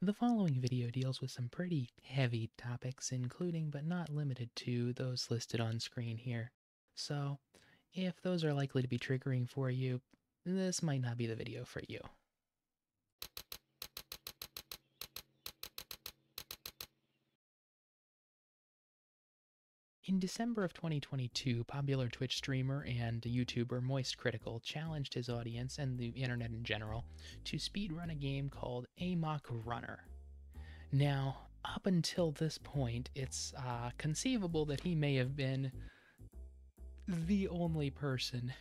The following video deals with some pretty heavy topics, including but not limited to those listed on screen here. So, if those are likely to be triggering for you, this might not be the video for you. In December of 2022, popular Twitch streamer and YouTuber Moist Critical challenged his audience and the internet in general to speedrun a game called Amok Runner. Now, up until this point, it's uh, conceivable that he may have been the only person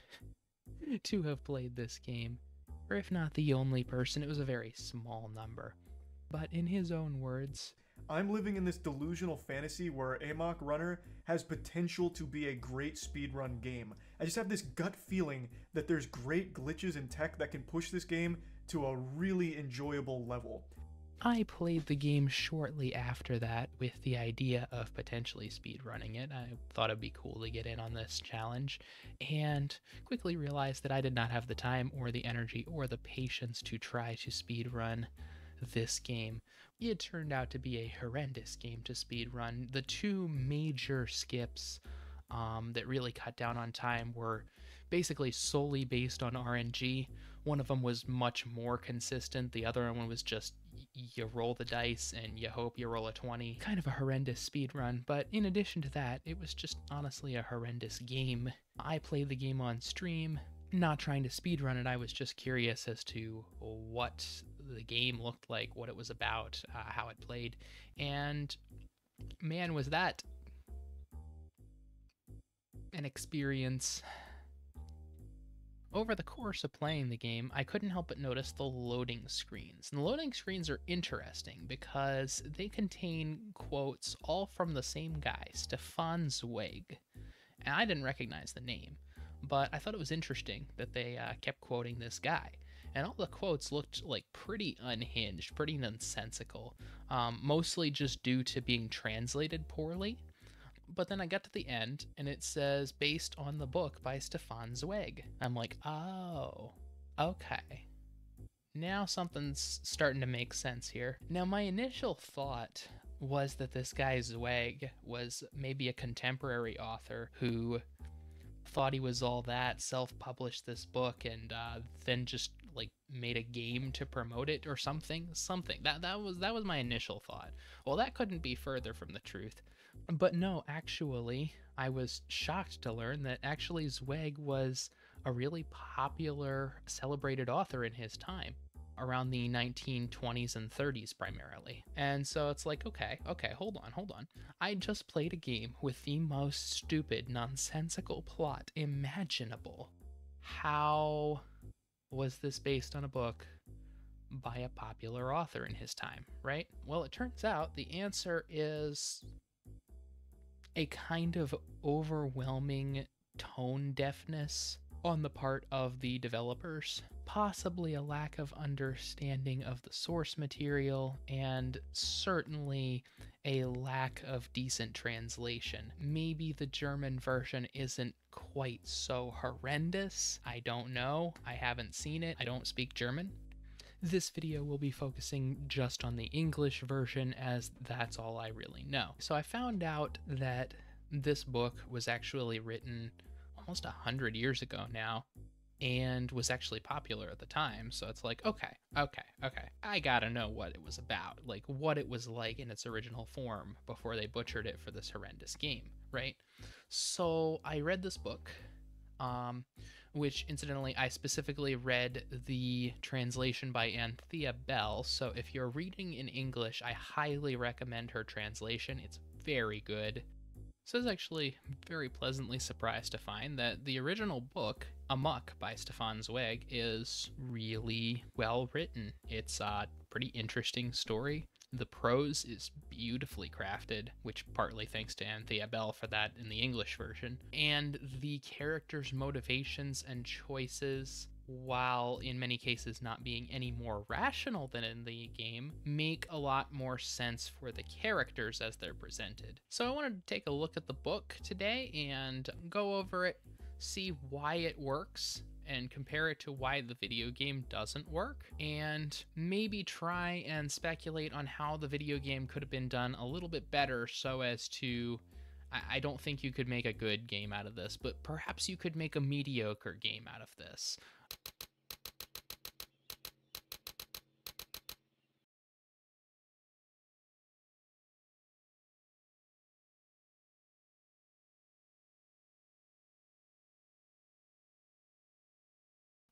to have played this game, or if not the only person, it was a very small number. But in his own words, I'm living in this delusional fantasy where Amok Runner has potential to be a great speedrun game. I just have this gut feeling that there's great glitches in tech that can push this game to a really enjoyable level. I played the game shortly after that with the idea of potentially speedrunning it. I thought it'd be cool to get in on this challenge and quickly realized that I did not have the time or the energy or the patience to try to speedrun this game. It turned out to be a horrendous game to speedrun. The two major skips um, that really cut down on time were basically solely based on RNG. One of them was much more consistent, the other one was just you roll the dice and you hope you roll a 20. Kind of a horrendous speed run, but in addition to that, it was just honestly a horrendous game. I played the game on stream, not trying to speedrun it, I was just curious as to what the game looked like, what it was about, uh, how it played, and man, was that an experience. Over the course of playing the game, I couldn't help but notice the loading screens. And the loading screens are interesting because they contain quotes all from the same guy, Stefan Zweig. And I didn't recognize the name, but I thought it was interesting that they uh, kept quoting this guy and all the quotes looked like pretty unhinged, pretty nonsensical, um, mostly just due to being translated poorly. But then I got to the end and it says based on the book by Stefan Zweig. I'm like, oh, okay. Now something's starting to make sense here. Now, my initial thought was that this guy Zweig was maybe a contemporary author who thought he was all that, self published this book, and uh, then just like made a game to promote it or something something that that was that was my initial thought well that couldn't be further from the truth but no actually i was shocked to learn that actually zweig was a really popular celebrated author in his time around the 1920s and 30s primarily. And so it's like, okay, okay, hold on, hold on. I just played a game with the most stupid, nonsensical plot imaginable. How was this based on a book by a popular author in his time, right? Well, it turns out the answer is a kind of overwhelming tone deafness on the part of the developers, possibly a lack of understanding of the source material, and certainly a lack of decent translation. Maybe the German version isn't quite so horrendous. I don't know. I haven't seen it. I don't speak German. This video will be focusing just on the English version as that's all I really know. So I found out that this book was actually written almost a hundred years ago now and was actually popular at the time. So it's like, okay, okay, okay. I gotta know what it was about, like what it was like in its original form before they butchered it for this horrendous game, right? So I read this book, um, which incidentally, I specifically read the translation by Anthea Bell. So if you're reading in English, I highly recommend her translation. It's very good. So I was actually very pleasantly surprised to find that the original book, Amok by Stefan Zweig, is really well written. It's a pretty interesting story. The prose is beautifully crafted, which partly thanks to Anthea Bell for that in the English version. And the characters' motivations and choices while in many cases not being any more rational than in the game, make a lot more sense for the characters as they're presented. So I wanted to take a look at the book today and go over it, see why it works, and compare it to why the video game doesn't work, and maybe try and speculate on how the video game could have been done a little bit better so as to. I don't think you could make a good game out of this, but perhaps you could make a mediocre game out of this.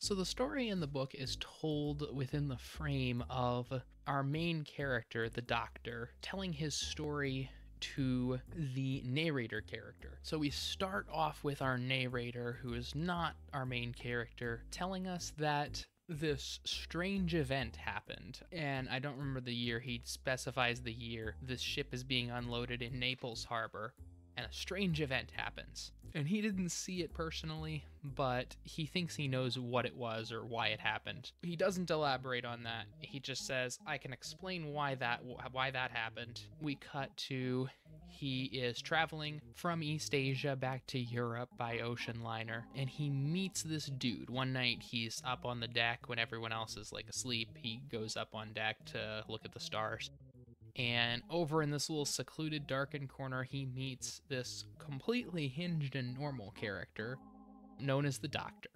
So the story in the book is told within the frame of our main character, the doctor, telling his story to the narrator character. So we start off with our narrator, who is not our main character, telling us that this strange event happened. And I don't remember the year, he specifies the year. This ship is being unloaded in Naples Harbor, and a strange event happens. And he didn't see it personally, but he thinks he knows what it was or why it happened. He doesn't elaborate on that. He just says, "I can explain why that why that happened." We cut to he is traveling from East Asia back to Europe by ocean liner and he meets this dude. One night he's up on the deck when everyone else is like asleep. He goes up on deck to look at the stars and over in this little secluded, darkened corner, he meets this completely hinged and normal character known as the Doctor.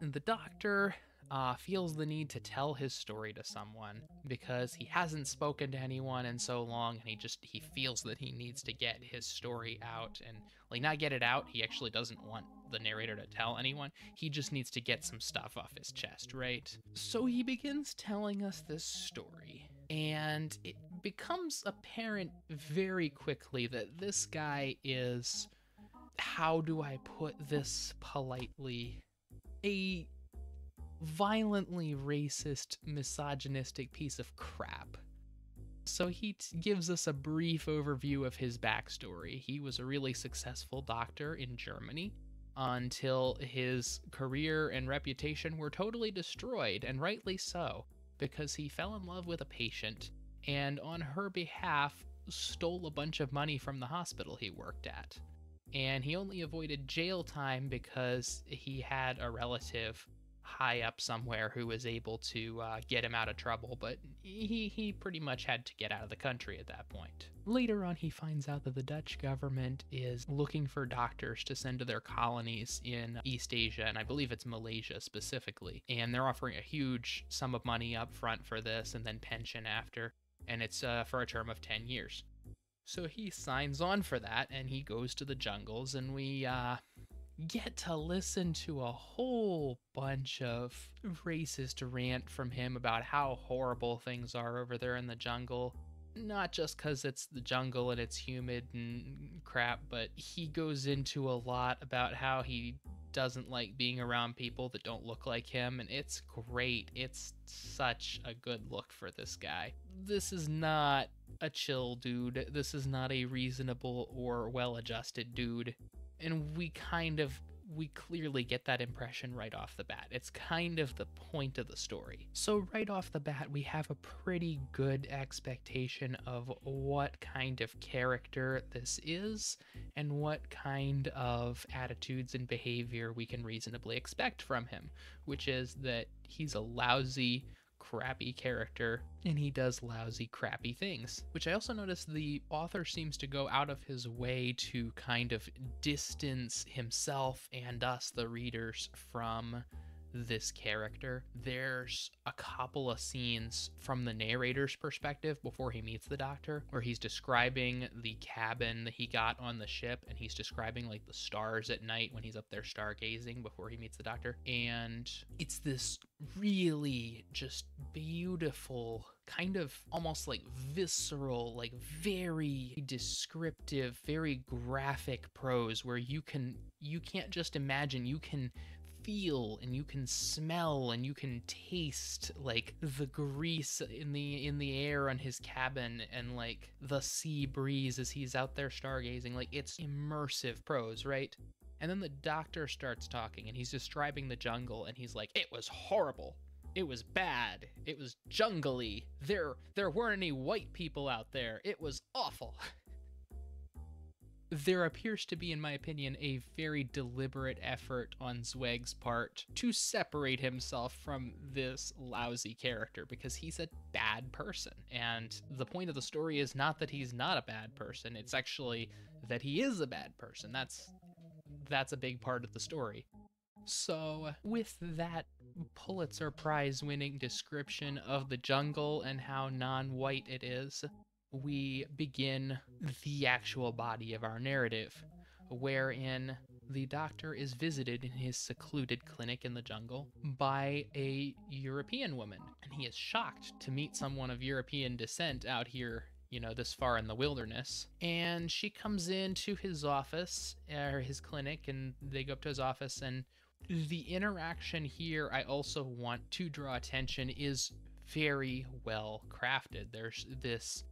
And the Doctor uh, feels the need to tell his story to someone because he hasn't spoken to anyone in so long and he just he feels that he needs to get his story out and like not get it out he actually doesn't want the narrator to tell anyone he just needs to get some stuff off his chest right so he begins telling us this story and it becomes apparent very quickly that this guy is how do I put this politely a violently racist misogynistic piece of crap. So he gives us a brief overview of his backstory. He was a really successful doctor in Germany until his career and reputation were totally destroyed, and rightly so because he fell in love with a patient and, on her behalf, stole a bunch of money from the hospital he worked at. And he only avoided jail time because he had a relative high up somewhere who was able to uh, get him out of trouble, but he, he pretty much had to get out of the country at that point. Later on, he finds out that the Dutch government is looking for doctors to send to their colonies in East Asia, and I believe it's Malaysia specifically. And they're offering a huge sum of money up front for this and then pension after, and it's uh, for a term of 10 years. So he signs on for that and he goes to the jungles, and we uh, get to listen to a whole bunch of racist rant from him about how horrible things are over there in the jungle. Not just because it's the jungle and it's humid and crap, but he goes into a lot about how he doesn't like being around people that don't look like him, and it's great. It's such a good look for this guy. This is not a chill dude. This is not a reasonable or well adjusted dude and we kind of we clearly get that impression right off the bat. It's kind of the point of the story. So, right off the bat, we have a pretty good expectation of what kind of character this is and what kind of attitudes and behavior we can reasonably expect from him, which is that he's a lousy, crappy character and he does lousy, crappy things. Which I also notice the author seems to go out of his way to kind of distance himself and us, the readers, from this character. There's a couple of scenes from the narrator's perspective before he meets the doctor where he's describing the cabin that he got on the ship and he's describing like the stars at night when he's up there stargazing before he meets the doctor. And it's this really just beautiful kind of almost like visceral, like very descriptive, very graphic prose where you can you can't just imagine, you can feel and you can smell and you can taste like the grease in the in the air on his cabin and like the sea breeze as he's out there stargazing. Like it's immersive prose right? And then the doctor starts talking and he's describing the jungle and he's like it was horrible. It was bad. It was jungly. There there weren't any white people out there. It was awful there appears to be, in my opinion, a very deliberate effort on Zweig's part to separate himself from this lousy character because he's a bad person. And the point of the story is not that he's not a bad person, it's actually that he is a bad person. That's that's a big part of the story. So, with that Pulitzer Prize winning description of the jungle and how non white it is, we begin the actual body of our narrative, wherein the doctor is visited in his secluded clinic in the jungle by a European woman, and he is shocked to meet someone of European descent out here. You know, this far in the wilderness. And she comes into his office, or his clinic, and they go up to his office. And the interaction here, I also want to draw attention, is very well crafted. There's this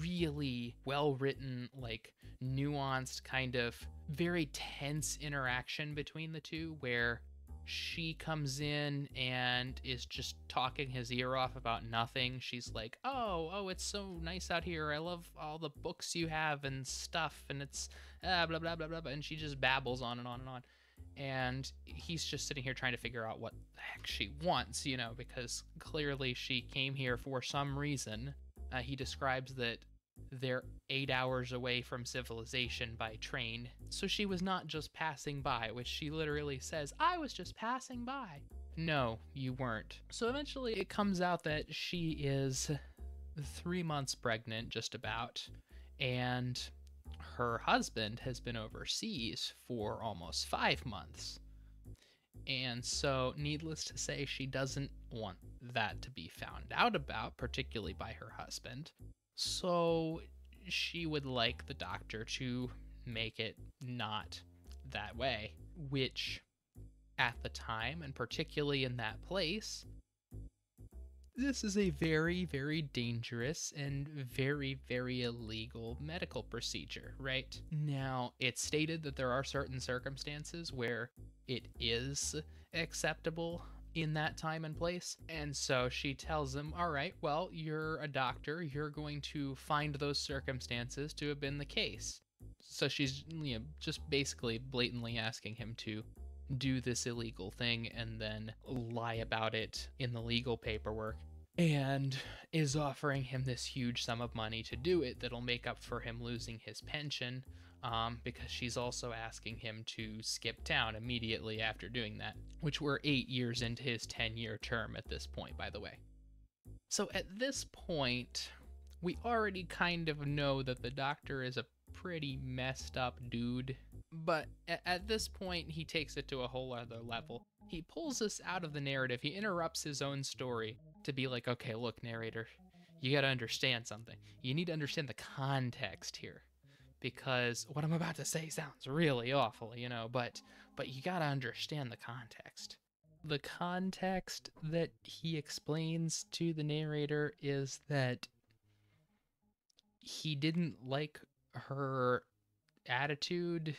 really well written, like nuanced, kind of very tense interaction between the two where she comes in and is just talking his ear off about nothing. She's like, "Oh, oh, it's so nice out here. I love all the books you have and stuff, and it's uh, blah blah blah blah blah." And she just babbles on and on and on, and he's just sitting here trying to figure out what the heck she wants, you know, because clearly she came here for some reason, uh, he describes that they're eight hours away from civilization by train, so she was not just passing by, which she literally says, I was just passing by. No, you weren't. So eventually it comes out that she is three months pregnant, just about, and her husband has been overseas for almost five months. And so, needless to say, she doesn't want that to be found out about, particularly by her husband. So, she would like the doctor to make it not that way, which at the time, and particularly in that place, this is a very, very dangerous and very, very illegal medical procedure, right? Now, it's stated that there are certain circumstances where it is acceptable in that time and place. And so she tells him, All right, well, you're a doctor. You're going to find those circumstances to have been the case. So she's you know, just basically blatantly asking him to do this illegal thing and then lie about it in the legal paperwork and is offering him this huge sum of money to do it that'll make up for him losing his pension um, because she's also asking him to skip town immediately after doing that, which we're eight years into his 10 year term at this point, by the way. So at this point, we already kind of know that the doctor is a pretty messed up dude, but at this point, he takes it to a whole other level. He pulls us out of the narrative, he interrupts his own story to be like, okay, look, narrator, you gotta understand something. You need to understand the context here because what I'm about to say sounds really awful, you know, but but you got to understand the context. The context that he explains to the narrator is that he didn't like her attitude,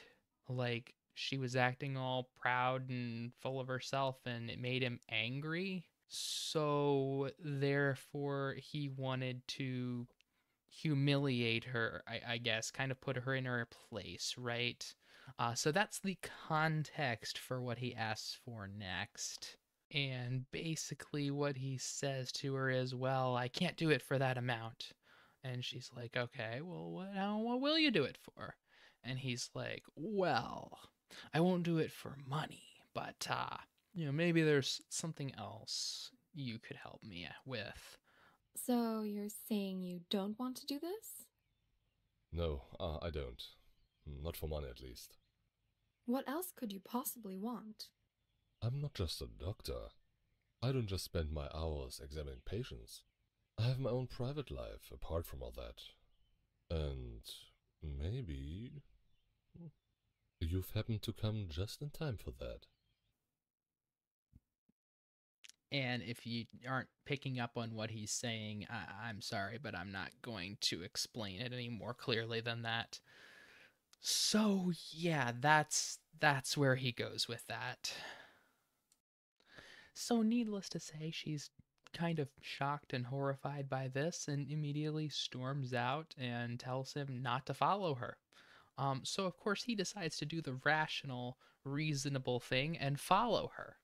like she was acting all proud and full of herself and it made him angry. So therefore he wanted to humiliate her, I, I, guess, kind of put her in her place, right? Uh, so that's the context for what he asks for next. And basically, what he says to her is, Well, I can't do it for that amount. And she's like, Okay, well, what, how, what will you do it for? And he's like, Well, I won't do it for money, but, uh, you know, maybe there's something else you could help me with. So you're saying you don't want to do this? No, uh, I don't. Not for money, at least. What else could you possibly want? I'm not just a doctor. I don't just spend my hours examining patients. I have my own private life apart from all that. And maybe you've happened to come just in time for that. And if you aren't picking up on what he's saying, I- am sorry, but I'm not going to explain it any more clearly than that. So yeah, that's that's where he goes with that. So needless to say, she's kind of shocked and horrified by this and immediately storms out and tells him not to follow her. Um, so, of course, he decides to do the rational, reasonable thing and follow her,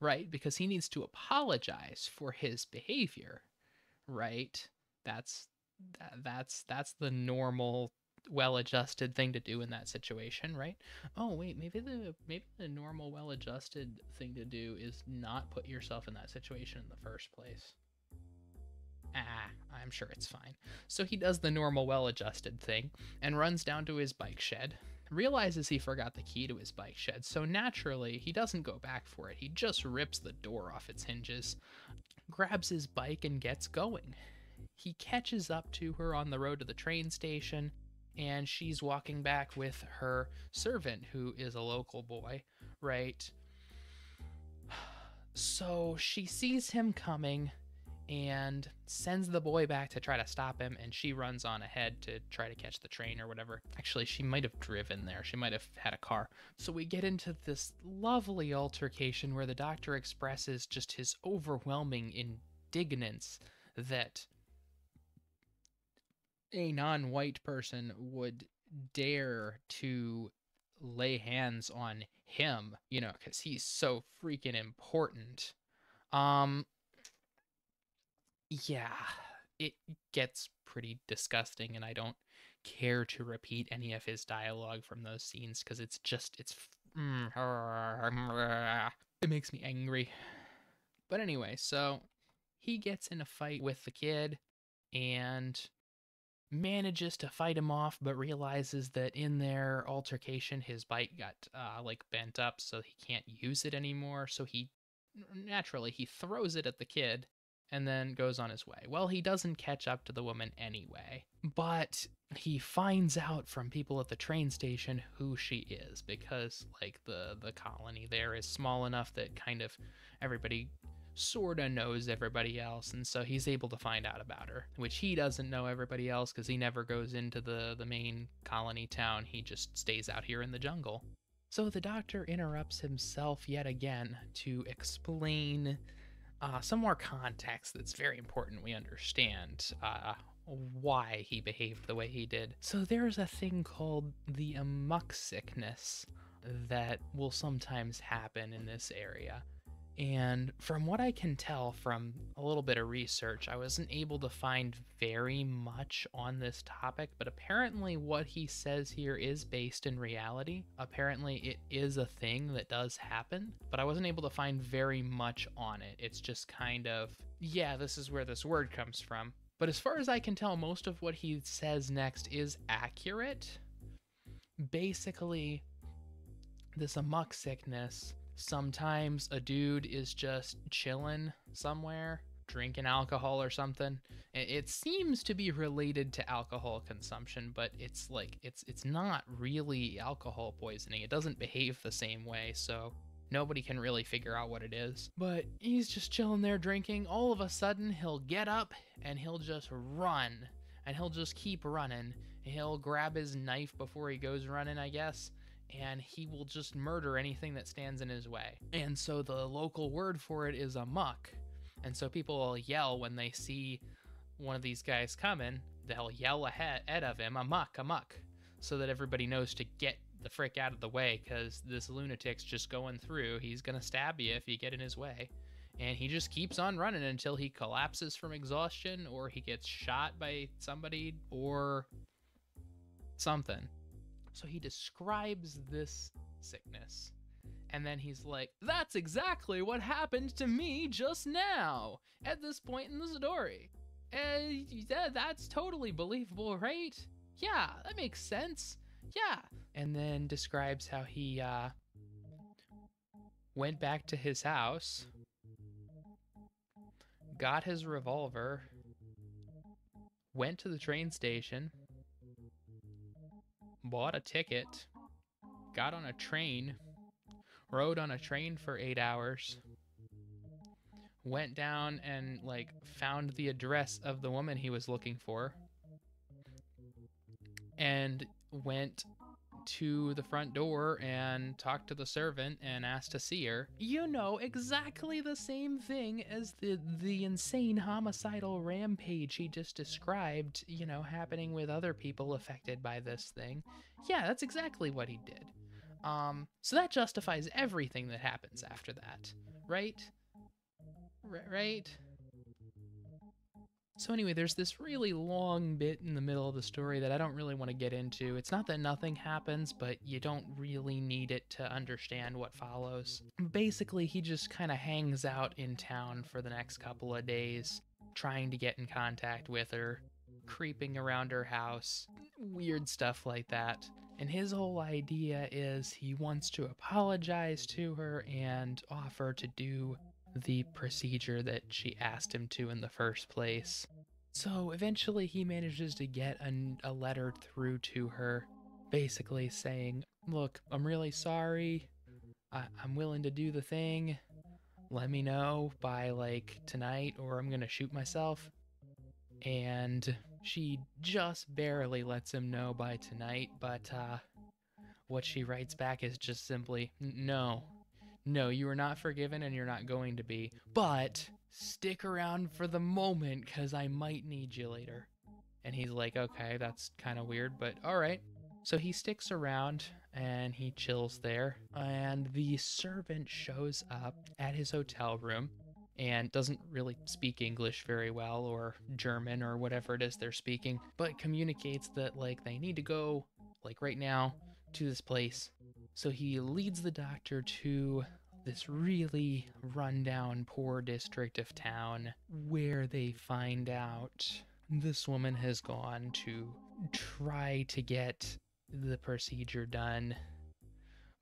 right? Because he needs to apologize for his behavior, right? That's that, that's that's the normal well-adjusted thing to do in that situation, right? Oh, wait, maybe the maybe the normal well-adjusted thing to do is not put yourself in that situation in the first place. Ah, I'm sure it's fine. So he does the normal well-adjusted thing and runs down to his bike shed. Realizes he forgot the key to his bike shed, so naturally he doesn't go back for it. He just rips the door off its hinges, grabs his bike, and gets going. He catches up to her on the road to the train station, and she's walking back with her servant, who is a local boy, right? So she sees him coming and sends the boy back to try to stop him, and she runs on ahead to try to catch the train or whatever. Actually, she might have driven there, she might have had a car. So we get into this lovely altercation where the doctor expresses just his overwhelming indignance that a non white person would dare to lay hands on him, you know, because he's so freaking important. Um, yeah, it gets pretty disgusting, and I don't care to repeat any of his dialogue from those scenes because it's just, it's. It makes me angry. But anyway, so he gets in a fight with the kid and manages to fight him off, but realizes that in their altercation, his bike got uh, like bent up, so he can't use it anymore. So he naturally he throws it at the kid and then goes on his way. Well, he doesn't catch up to the woman anyway, but he finds out from people at the train station who she is because like the the colony there is small enough that kind of everybody sort of knows everybody else and so he's able to find out about her which he doesn't know everybody else because he never goes into the the main colony town he just stays out here in the jungle so the doctor interrupts himself yet again to explain uh, some more context that's very important we understand uh, why he behaved the way he did. So there's a thing called the amok sickness that will sometimes happen in this area. And from what I can tell from a little bit of research, I wasn't able to find very much on this topic, but apparently what he says here is based in reality. Apparently it is a thing that does happen, but I wasn't able to find very much on it. It's just kind of, yeah, this is where this word comes from. But as far as I can tell, most of what he says next is accurate. Basically, this amok sickness sometimes a dude is just chilling somewhere drinking alcohol or something. It seems to be related to alcohol consumption but it's like it's it's not really alcohol poisoning. It doesn't behave the same way so nobody can really figure out what it is. But he's just chilling there drinking. All of a sudden he'll get up and he'll just run and he'll just keep running. He'll grab his knife before he goes running i guess and he will just murder anything that stands in his way. And so the local word for it is amok. And so people will yell when they see one of these guys coming, they'll yell ahead of him, amok, a muck, so that everybody knows to get the frick out of the way because this lunatic's just going through. He's going to stab you if you get in his way. And he just keeps on running until he collapses from exhaustion or he gets shot by somebody or something. So he describes this sickness. And then he's like, That's exactly what happened to me just now at this point in the story. And that, that's totally believable, right? Yeah, that makes sense. Yeah. And then describes how he uh, went back to his house, got his revolver, went to the train station, bought a ticket, got on a train, rode on a train for eight hours, went down and like found the address of the woman he was looking for, and went to the front door and talked to the servant and asked to see her. You know, exactly the same thing as the the insane homicidal rampage he just described, you know, happening with other people affected by this thing. Yeah, that's exactly what he did. Um, so that justifies everything that happens after that, right? R- right? So anyway, there's this really long bit in the middle of the story that I don't really want to get into. It's not that nothing happens, but you don't really need it to understand what follows. Basically, he just kind of hangs out in town for the next couple of days, trying to get in contact with her, creeping around her house, weird stuff like that. And his whole idea is he wants to apologize to her and offer to do the procedure that she asked him to in the first place. So eventually he manages to get an, a letter through to her, basically saying, Look, I'm really sorry. I, I'm willing to do the thing. Let me know by like tonight, or I'm gonna shoot myself. And she just barely lets him know by tonight, but uh, what she writes back is just simply, No, no, you are not forgiven and you're not going to be. But stick around for the moment because I might need you later. And he's like, okay, that's kind of weird, but all right. So he sticks around and he chills there. And the servant shows up at his hotel room and doesn't really speak English very well or German or whatever it is they're speaking, but communicates that like they need to go like right now to this place. So he leads the doctor to this really rundown, poor district of town where they find out this woman has gone to try to get the procedure done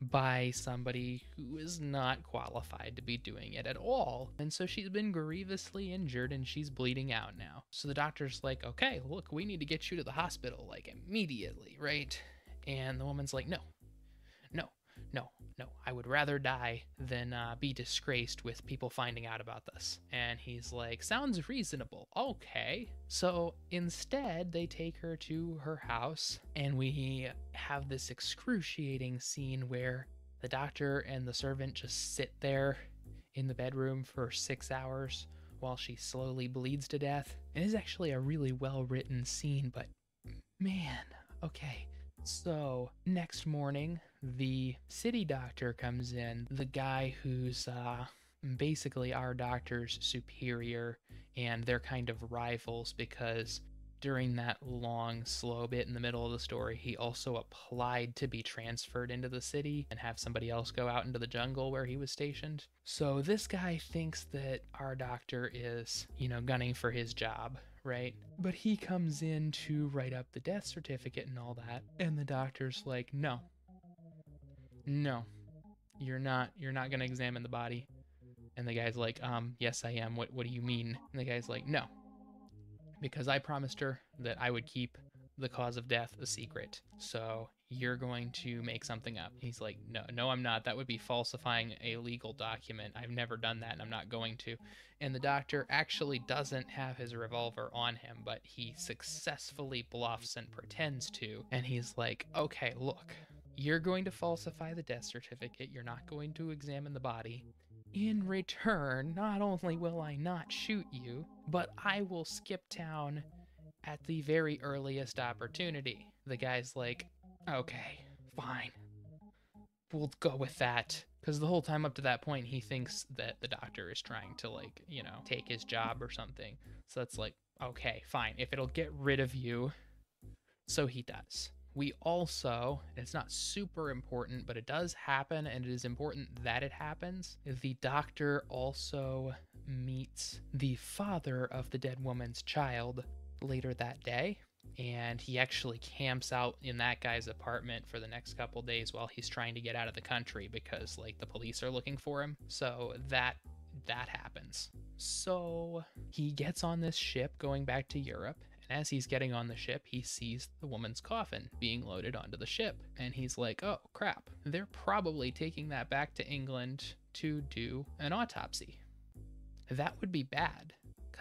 by somebody who is not qualified to be doing it at all. And so she's been grievously injured and she's bleeding out now. So the doctor's like, okay, look, we need to get you to the hospital like immediately, right? And the woman's like, no, no, no, no, I would rather die than uh, be disgraced with people finding out about this. And he's like, sounds reasonable. Okay. So instead, they take her to her house, and we have this excruciating scene where the doctor and the servant just sit there in the bedroom for six hours while she slowly bleeds to death. It is actually a really well written scene, but man, okay. So, next morning, the city doctor comes in, the guy who's uh, basically our doctor's superior, and they're kind of rivals because during that long, slow bit in the middle of the story, he also applied to be transferred into the city and have somebody else go out into the jungle where he was stationed. So this guy thinks that our doctor is, you know, gunning for his job right? But he comes in to write up the death certificate and all that, and the doctor's like, "No. No. You're not you're not going to examine the body." And the guy's like, "Um, yes I am. What what do you mean?" And the guy's like, "No. Because I promised her that I would keep the cause of death a secret. So you're going to make something up. He's like, no, no, I'm not. That would be falsifying a legal document. I've never done that and I'm not going to. And the doctor actually doesn't have his revolver on him, but he successfully bluffs and pretends to. And he's like, okay, look, you're going to falsify the death certificate. You're not going to examine the body. In return, not only will I not shoot you, but I will skip town at the very earliest opportunity. The guy's like, okay, fine. We'll go with that. Because the whole time up to that point, he thinks that the doctor is trying to, like, you know, take his job or something. So that's like, okay, fine. If it'll get rid of you, so he does. We also, it's not super important, but it does happen, and it is important that it happens. The doctor also meets the father of the dead woman's child later that day and he actually camps out in that guy's apartment for the next couple days while he's trying to get out of the country because like the police are looking for him. So that that happens. So he gets on this ship going back to europe and as he's getting on the ship he sees the woman's coffin being loaded onto the ship and he's like oh crap. They're probably taking that back to england to do an autopsy. That would be bad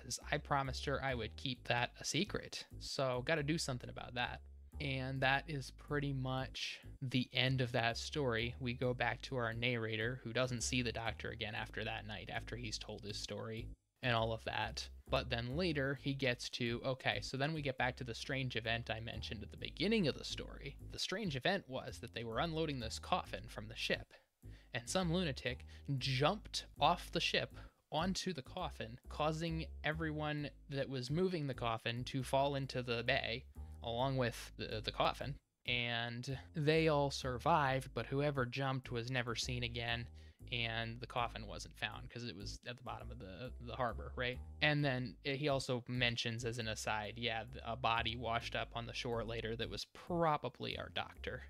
because I promised her I would keep that a secret. So, got to do something about that. And that is pretty much the end of that story. We go back to our narrator who doesn't see the doctor again after that night, after he's told his story and all of that. But then later he gets to, okay, so then we get back to the strange event I mentioned at the beginning of the story. The strange event was that they were unloading this coffin from the ship, and some lunatic jumped off the ship onto the coffin, causing everyone that was moving the coffin to fall into the bay along with the, the coffin. And they all survived, but whoever jumped was never seen again and the coffin wasn't found because it was at the bottom of the the harbor, right? And then eh, he also mentions as an aside, yeah, a body washed up on the shore later that was probably our doctor.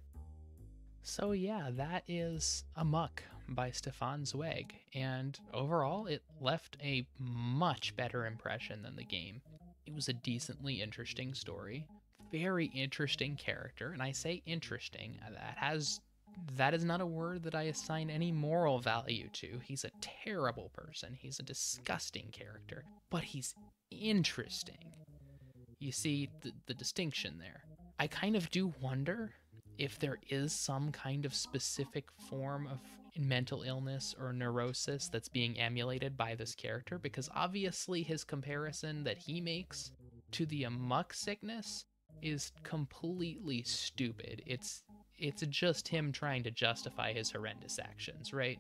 So yeah, that is Amok by Stefan Zweig, and overall it left a much better impression than the game. It was a decently interesting story, very interesting character, and I say interesting, uh, that has that is not a word that I assign any moral value to. He's a terrible person. He's a disgusting character, but he's interesting. You see the, the distinction there. I kind of do wonder if there is some kind of specific form of mental illness or neurosis that's being emulated by this character because obviously his comparison that he makes to the amok sickness is completely stupid. It's it's just him trying to justify his horrendous actions, right?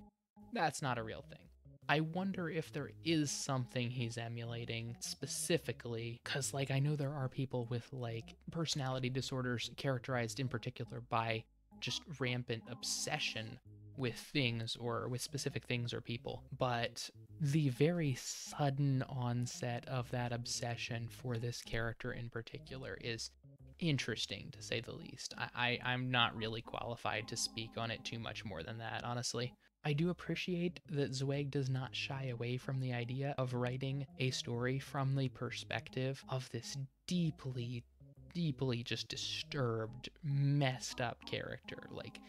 That's not a real thing. I wonder if there is something he's emulating specifically, because, like, I know there are people with, like, personality disorders characterized in particular by just rampant obsession with things or with specific things or people. But the very sudden onset of that obsession for this character in particular is interesting to say the least. I, I am not really qualified to speak on it too much more than that, honestly. I do appreciate that Zweig does not shy away from the idea of writing a story from the perspective of this deeply, deeply just disturbed, messed up character. Like,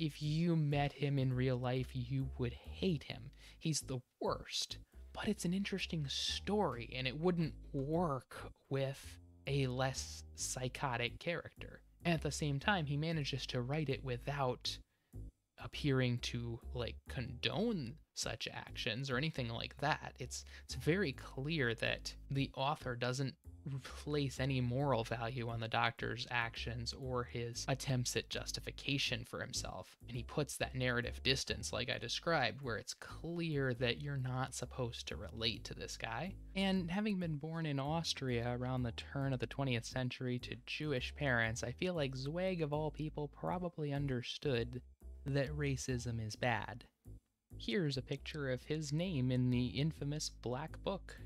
if you met him in real life, you would hate him. He's the worst. But it's an interesting story, and it wouldn't work with a less psychotic character. And at the same time, he manages to write it without appearing to like condone such actions or anything like that. It's it's very clear that the author doesn't place any moral value on the doctor's actions or his attempts at justification for himself. And he puts that narrative distance, like I described, where it's clear that you're not supposed to relate to this guy. And having been born in Austria around the turn of the 20th century to Jewish parents, I feel like Zweig, of all people, probably understood that racism is bad. Here's a picture of his name in the infamous Black Book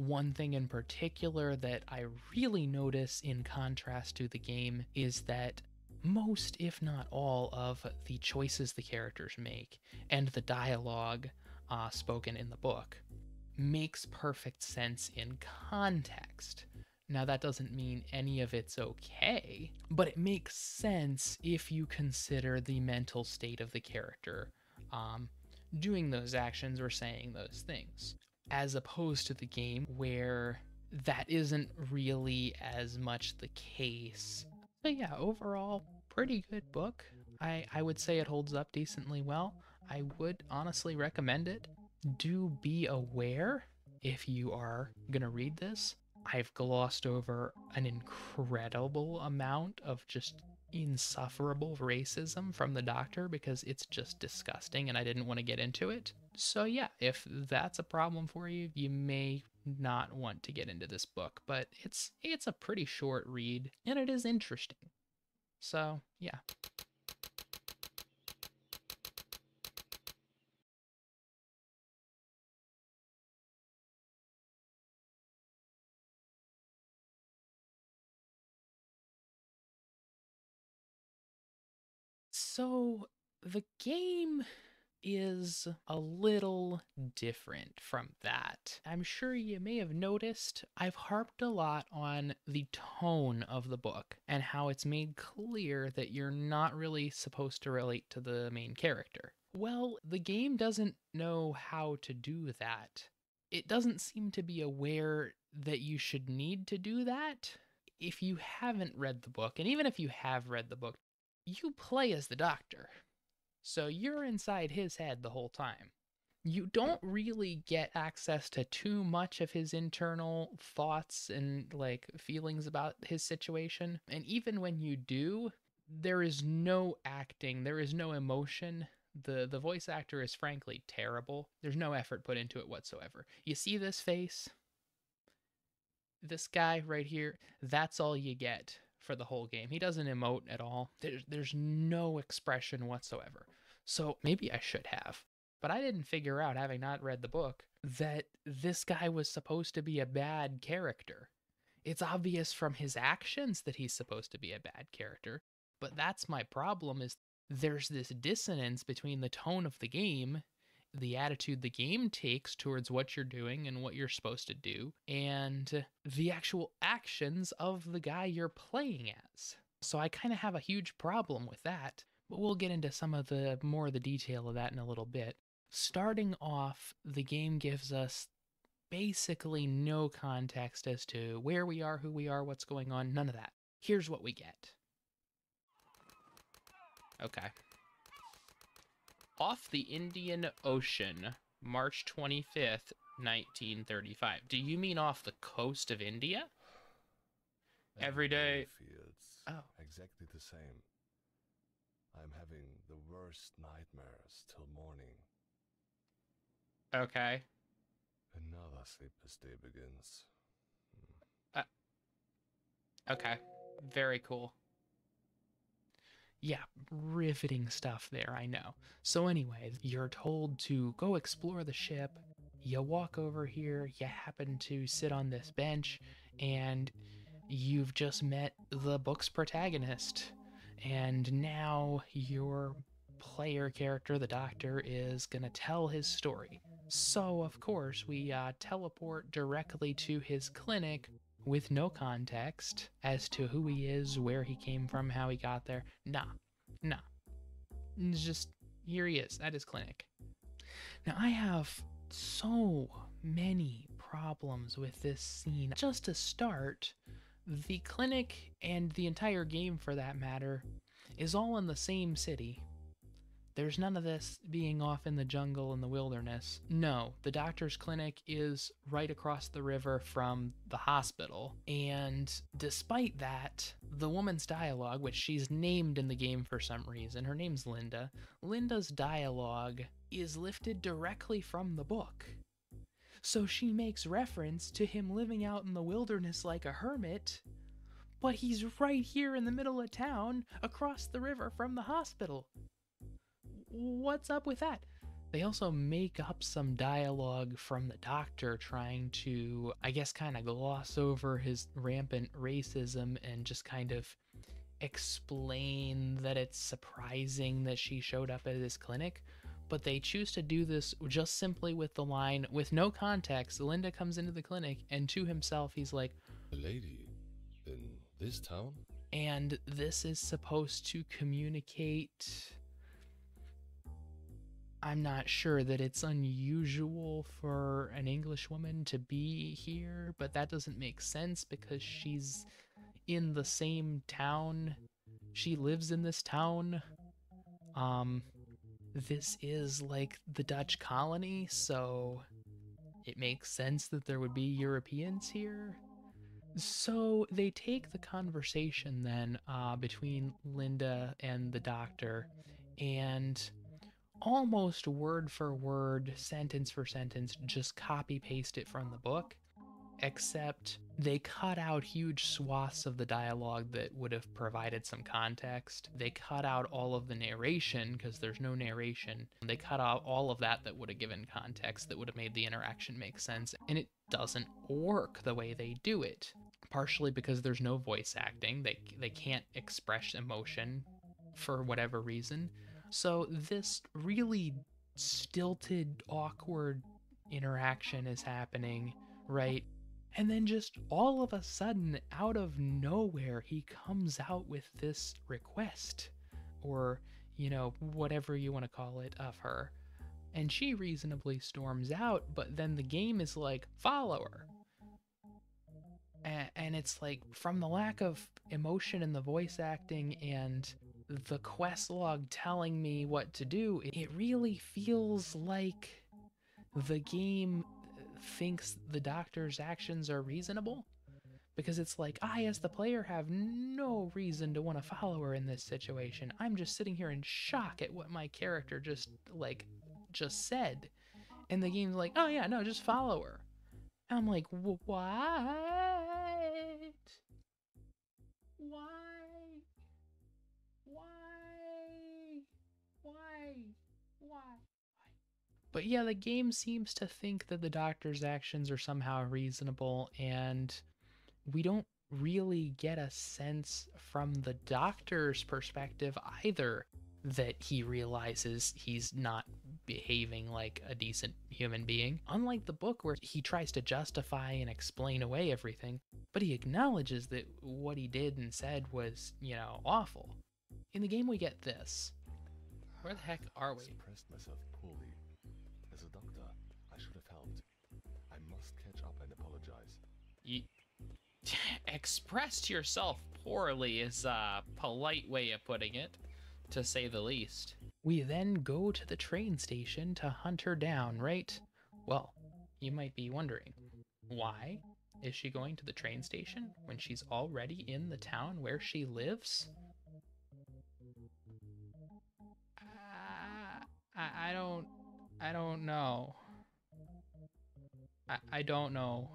one thing in particular that I really notice in contrast to the game is that most, if not all, of the choices the characters make and the dialogue uh, spoken in the book makes perfect sense in context. Now, that doesn't mean any of it's okay, but it makes sense if you consider the mental state of the character um, doing those actions or saying those things as opposed to the game where that isn't really as much the case. But yeah, overall, pretty good book. I, I would say it holds up decently well. I would honestly recommend it. Do be aware if you are going to read this. I've glossed over an incredible amount of just insufferable racism from the doctor because it's just disgusting and I didn't want to get into it. So, yeah, if that's a problem for you, you may not want to get into this book, but it's it's a pretty short read and it is interesting. So, yeah. So, the game is a little different from that. I'm sure you may have noticed I've harped a lot on the tone of the book and how it's made clear that you're not really supposed to relate to the main character. Well, the game doesn't know how to do that. It doesn't seem to be aware that you should need to do that. if you haven't read the book, and even if you have read the book, you play as the doctor. So you're inside his head the whole time. You don't really get access to too much of his internal thoughts and like feelings about his situation. And even when you do, there is no acting, there is no emotion. The the voice actor is frankly terrible. There's no effort put into it whatsoever. You see this face? This guy right here, that's all you get for the whole game. He doesn't emote at all. There's there's no expression whatsoever. So maybe I should have. But I didn't figure out, having not read the book, that this guy was supposed to be a bad character. It's obvious from his actions that he's supposed to be a bad character, but that's my problem is there's this dissonance between the tone of the game, the attitude the game takes towards what you're doing and what you're supposed to do, and the actual actions of the guy you're playing as. So I kind of have a huge problem with that, but we'll get into some of the more of the detail of that in a little bit. Starting off, the game gives us basically no context as to where we are, who we are, what's going on, none of that. Here's what we get. Okay. Off the Indian Ocean, March 25th, 1935. Do you mean off the coast of India? Every day- feels Oh. exactly the same. I'm having the worst nightmares till morning. Okay. Another sleepless day begins. Hmm. Uh, okay. Very cool. Yeah, riveting stuff there, I know. So, anyway, you're told to go explore the ship. You walk over here, you happen to sit on this bench, and you've just met the book's protagonist. And now your player character, the doctor, is going to tell his story. So, of course, we uh, teleport directly to his clinic with no context as to who he is, where he came from, how he got there. Nah, nah. It's just here he is at his clinic. Now, I have so many problems with this scene. Just to start, the clinic and the entire game for that matter is all in the same city. There's none of this being off in the jungle in the wilderness. No, the doctor's clinic is right across the river from the hospital. And despite that, the woman's dialogue, which she's named in the game for some reason, her name's Linda, Linda's dialogue is lifted directly from the book. So she makes reference to him living out in the wilderness like a hermit, but he's right here in the middle of town across the river from the hospital what's up with that? They also make up some dialogue from the doctor trying to, I guess, kind of gloss over his rampant racism and just kind of explain that it's surprising that she showed up at his clinic. But they choose to do this just simply with the line, with no context. Linda comes into the clinic, and to himself, he's like, A lady in this town? and this is supposed to communicate I'm not sure that it's unusual for an English woman to be here, but that doesn't make sense because she's in the same town. She lives in this town. Um this is like the Dutch colony, so it makes sense that there would be Europeans here. So they take the conversation then uh, between Linda and the doctor and almost word for word, sentence for sentence, just copy paste it from the book, except they cut out huge swaths of the dialogue that would have provided some context. They cut out all of the narration because there's no narration. They cut out all of that that would have given context, that would have made the interaction make sense, and it doesn't work the way they do it. Partially because there's no voice acting, they, they can't express emotion for whatever reason. So this really stilted, awkward interaction is happening, right? And then just all of a sudden, out of nowhere, he comes out with this request, or, you know, whatever you want to call it, of her. And she reasonably storms out, but then the game is like, follow her. And it's like from the lack of emotion in the voice acting and the quest log telling me what to do, it really feels like the game thinks the doctor's actions are reasonable. Because it's like, I, as the player, have no reason to want to follow her in this situation. I'm just sitting here in shock at what my character just, like, just said. And the game's like, oh yeah, no, just follow her. I'm like, "Wh- what? But yeah, the game seems to think that the doctor's actions are somehow reasonable, and we don't really get a sense from the doctor's perspective either that he realizes he's not behaving like a decent human being. Unlike the book, where he tries to justify and explain away everything, but he acknowledges that what he did and said was, you know, awful. In the game, we get this. Where the heck are we? Myself poorly. You expressed yourself poorly is a polite way of putting it, to say the least. We then go to the train station to hunt her down, right? Well, you might be wondering, why is she going to the train station when she's already in the town where she lives? Uh, I, I don't I don't know. I, I don't know.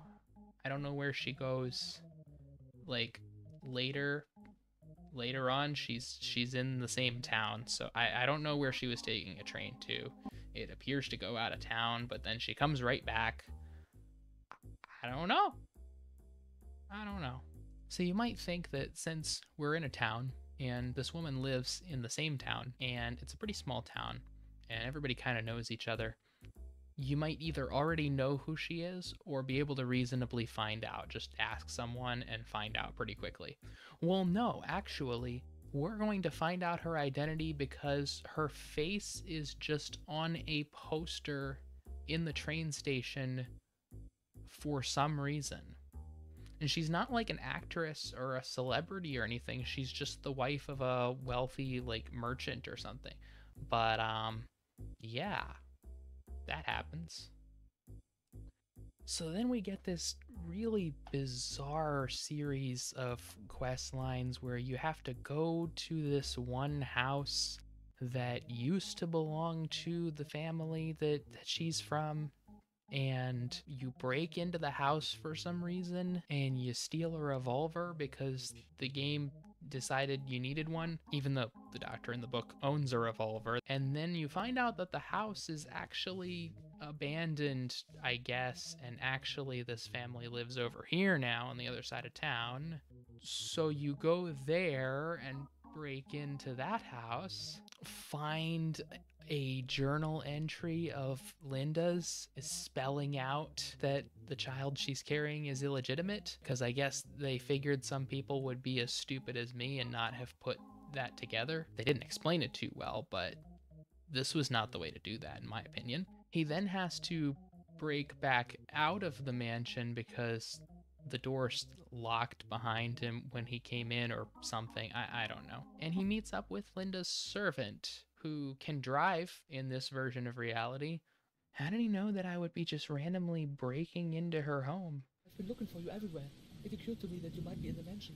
I don't know where she goes. Like later later on she's she's in the same town. So I, I don't know where she was taking a train to. It appears to go out of town, but then she comes right back. I don't know. I don't know. So you might think that since we're in a town and this woman lives in the same town and it's a pretty small town and everybody kind of knows each other, you might either already know who she is or be able to reasonably find out. Just ask someone and find out pretty quickly. Well, no, actually, we're going to find out her identity because her face is just on a poster in the train station for some reason. And she's not like an actress or a celebrity or anything. She's just the wife of a wealthy like merchant or something. But um yeah, that happens. So then we get this really bizarre series of quest lines where you have to go to this one house that used to belong to the family that, that she's from and you break into the house for some reason and you steal a revolver because the game decided you needed one, even though the doctor in the book owns a revolver. And then you find out that the house is actually abandoned, I guess, and actually this family lives over here now on the other side of town. So you go there and break into that house, find a journal entry of Linda's spelling out that the child she's carrying is illegitimate because I guess they figured some people would be as stupid as me and not have put that together. They didn't explain it too well, but this was not the way to do that, in my opinion. He then has to break back out of the mansion because the door's locked behind him when he came in or something. I, I don't know. And he meets up with Linda's servant, who can drive in this version of reality. How did he know that I would be just randomly breaking into her home? I've been looking for you everywhere. It occurred to me that you might be in the mansion.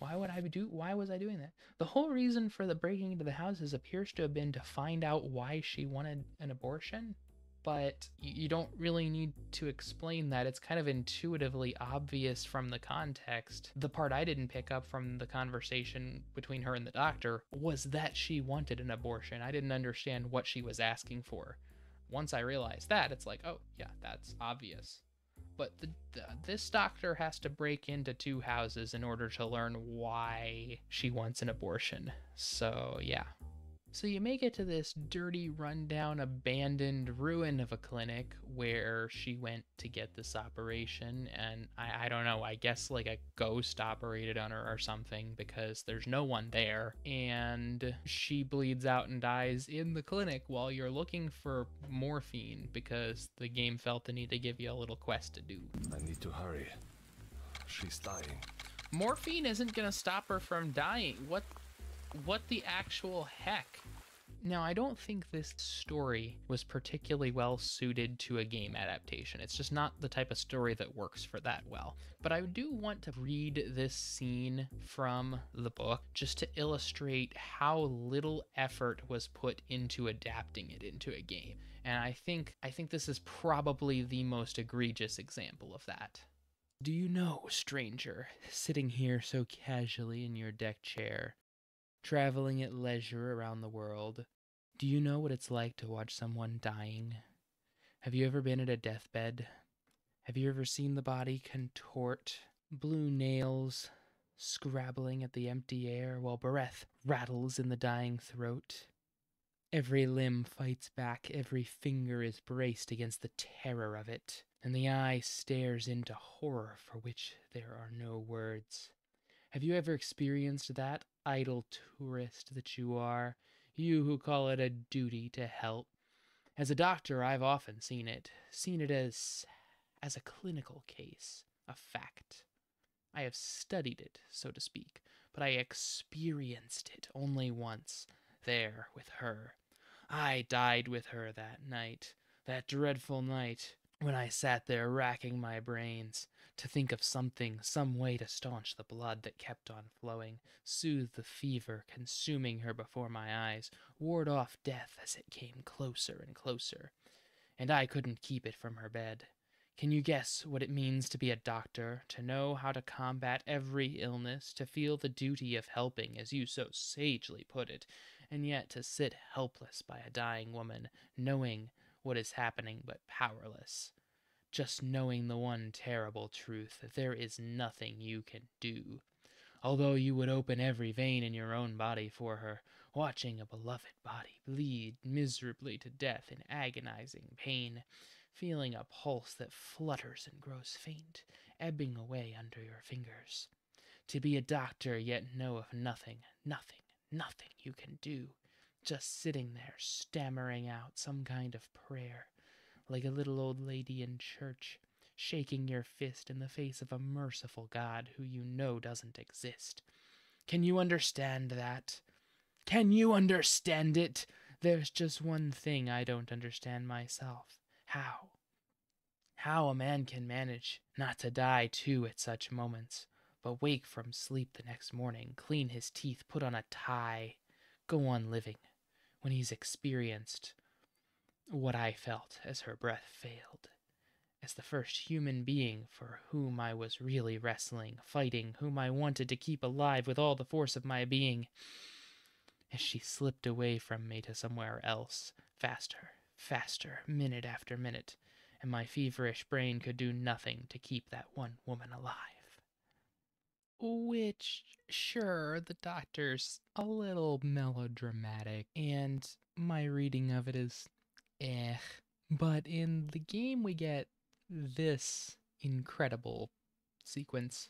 Why would I do why was I doing that? The whole reason for the breaking into the houses appears to have been to find out why she wanted an abortion, but you don't really need to explain that. It's kind of intuitively obvious from the context. The part I didn't pick up from the conversation between her and the doctor was that she wanted an abortion. I didn't understand what she was asking for. Once I realized that, it's like, oh, yeah, that's obvious but the, the, this doctor has to break into two houses in order to learn why she wants an abortion. So, yeah. So, you make it to this dirty, rundown, abandoned ruin of a clinic where she went to get this operation. And I, I don't know, I guess like a ghost operated on her or something because there's no one there. And she bleeds out and dies in the clinic while you're looking for morphine because the game felt the need to give you a little quest to do. I need to hurry. she's dying. Morphine isn't gonna stop her from dying. What what the actual heck? Now, I don't think this story was particularly well suited to a game adaptation. It's just not the type of story that works for that well. But I do want to read this scene from the book just to illustrate how little effort was put into adapting it into a game. And I think I think this is probably the most egregious example of that. Do you know, stranger, sitting here so casually in your deck chair, traveling at leisure around the world, do you know what it's like to watch someone dying? Have you ever been at a deathbed? Have you ever seen the body contort, blue nails scrabbling at the empty air while breath rattles in the dying throat? Every limb fights back, every finger is braced against the terror of it, and the eye stares into horror for which there are no words. Have you ever experienced that, idle tourist that you are, you who call it a duty to help? As a doctor, I've often seen it, seen it as as a clinical case, a fact. I have studied it, so to speak, but I experienced it only once, there with her. I died with her that night, that dreadful night, when I sat there racking my brains to think of something, some way to staunch the blood that kept on flowing, soothe the fever consuming her before my eyes, ward off death as it came closer and closer. And I couldn't keep it from her bed. Can you guess what it means to be a doctor, to know how to combat every illness, to feel the duty of helping, as you so sagely put it, and yet to sit helpless by a dying woman, knowing what is happening but powerless? Just knowing the one terrible truth that there is nothing you can do. Although you would open every vein in your own body for her, watching a beloved body bleed miserably to death in agonizing pain, feeling a pulse that flutters and grows faint, ebbing away under your fingers. To be a doctor, yet know of nothing, nothing, nothing you can do, just sitting there stammering out some kind of prayer, like a little old lady in church, shaking your fist in the face of a merciful God who you know doesn't exist. Can you understand that? Can you understand it? There's just one thing I don't understand myself. How? How a man can manage not to die too at such moments, but wake from sleep the next morning, clean his teeth, put on a tie, go on living, when he's experienced what I felt as her breath failed, as the first human being for whom I was really wrestling, fighting, whom I wanted to keep alive with all the force of my being, as she slipped away from me to somewhere else, faster, faster, minute after minute, and my feverish brain could do nothing to keep that one woman alive. Which, sure, the doctor's a little melodramatic, and my reading of it is eh. But in the game, we get this incredible sequence.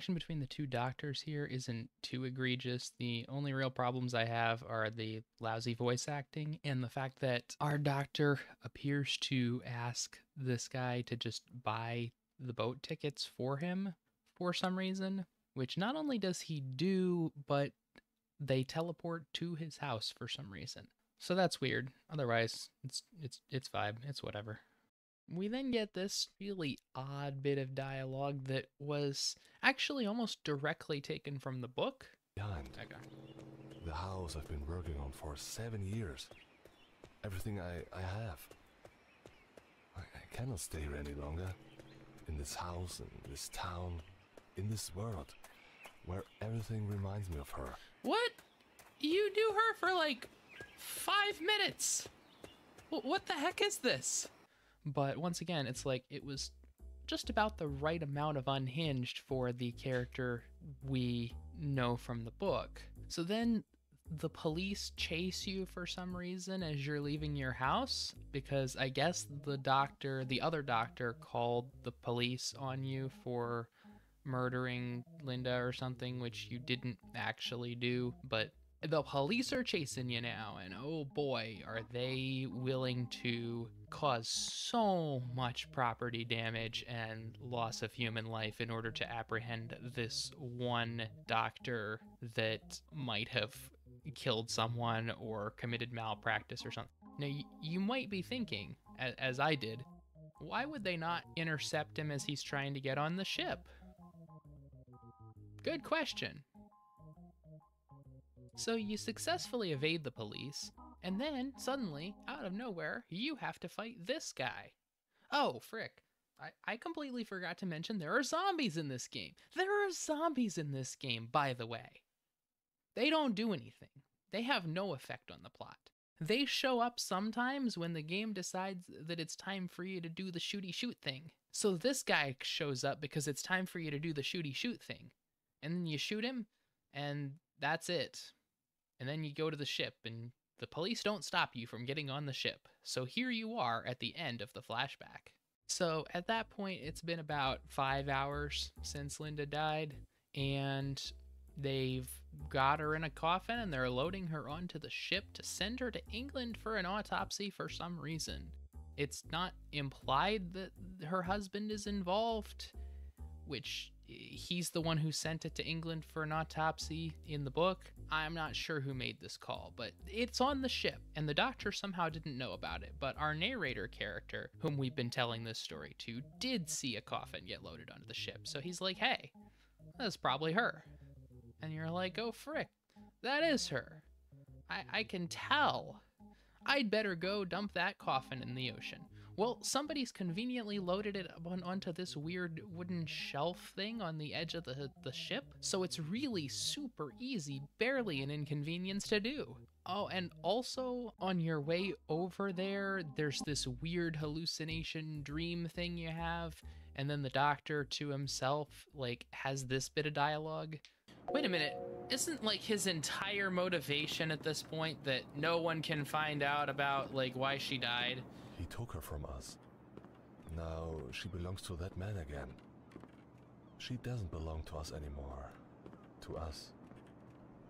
Interaction between the two doctors here isn't too egregious. The only real problems I have are the lousy voice acting and the fact that our doctor appears to ask this guy to just buy the boat tickets for him for some reason, which not only does he do, but they teleport to his house for some reason. So that's weird. Otherwise, it's it's it's vibe. It's whatever. We then get this really odd bit of dialogue that was actually almost directly taken from the book. Behind Okay. the house I've been working on for seven years. Everything I, I have. I, I cannot stay here any longer. In this house, in this town, in this world, where everything reminds me of her. What? You do her for like five minutes. Wh- What the heck is this? But once again, it's like it was just about the right amount of unhinged for the character we know from the book. So then the police chase you for some reason as you're leaving your house because I guess the doctor, the other doctor, called the police on you for murdering Linda or something, which you didn't actually do. But the police are chasing you now, and oh boy, are they willing to cause so much property damage and loss of human life in order to apprehend this one doctor that might have killed someone or committed malpractice or something. Now, you might be thinking, as I did, why would they not intercept him as he's trying to get on the ship? Good question. So you successfully evade the police, and then suddenly, out of nowhere, you have to fight this guy. Oh, frick. I, I completely forgot to mention there are zombies in this game. There are zombies in this game, by the way. They don't do anything, they have no effect on the plot. They show up sometimes when the game decides that it's time for you to do the shooty shoot thing. So this guy shows up because it's time for you to do the shooty shoot thing. And then you shoot him, and that's it. And then you go to the ship, and the police don't stop you from getting on the ship. So here you are at the end of the flashback. So at that point, it's been about five hours since Linda died, and they've got her in a coffin and they're loading her onto the ship to send her to England for an autopsy for some reason. It's not implied that her husband is involved, which eh, he's the one who sent it to England for an autopsy in the book. I'm not sure who made this call, but it's on the ship, and the doctor somehow didn't know about it. But our narrator character, whom we've been telling this story to, did see a coffin get loaded onto the ship. So he's like, hey, that's probably her. And you're like, oh, frick, that is her. I, I can tell. I'd better go dump that coffin in the ocean. Well, somebody's conveniently loaded it on, onto this weird wooden shelf thing on the edge of the, the ship, so it's really super easy, barely an inconvenience to do. Oh, and also on your way over there, there's this weird hallucination dream thing you have, and then the doctor to himself, like, has this bit of dialogue. Wait a minute, isn't like his entire motivation at this point that no one can find out about, like, why she died? He took her from us. Now she belongs to that man again. She doesn't belong to us anymore. To us.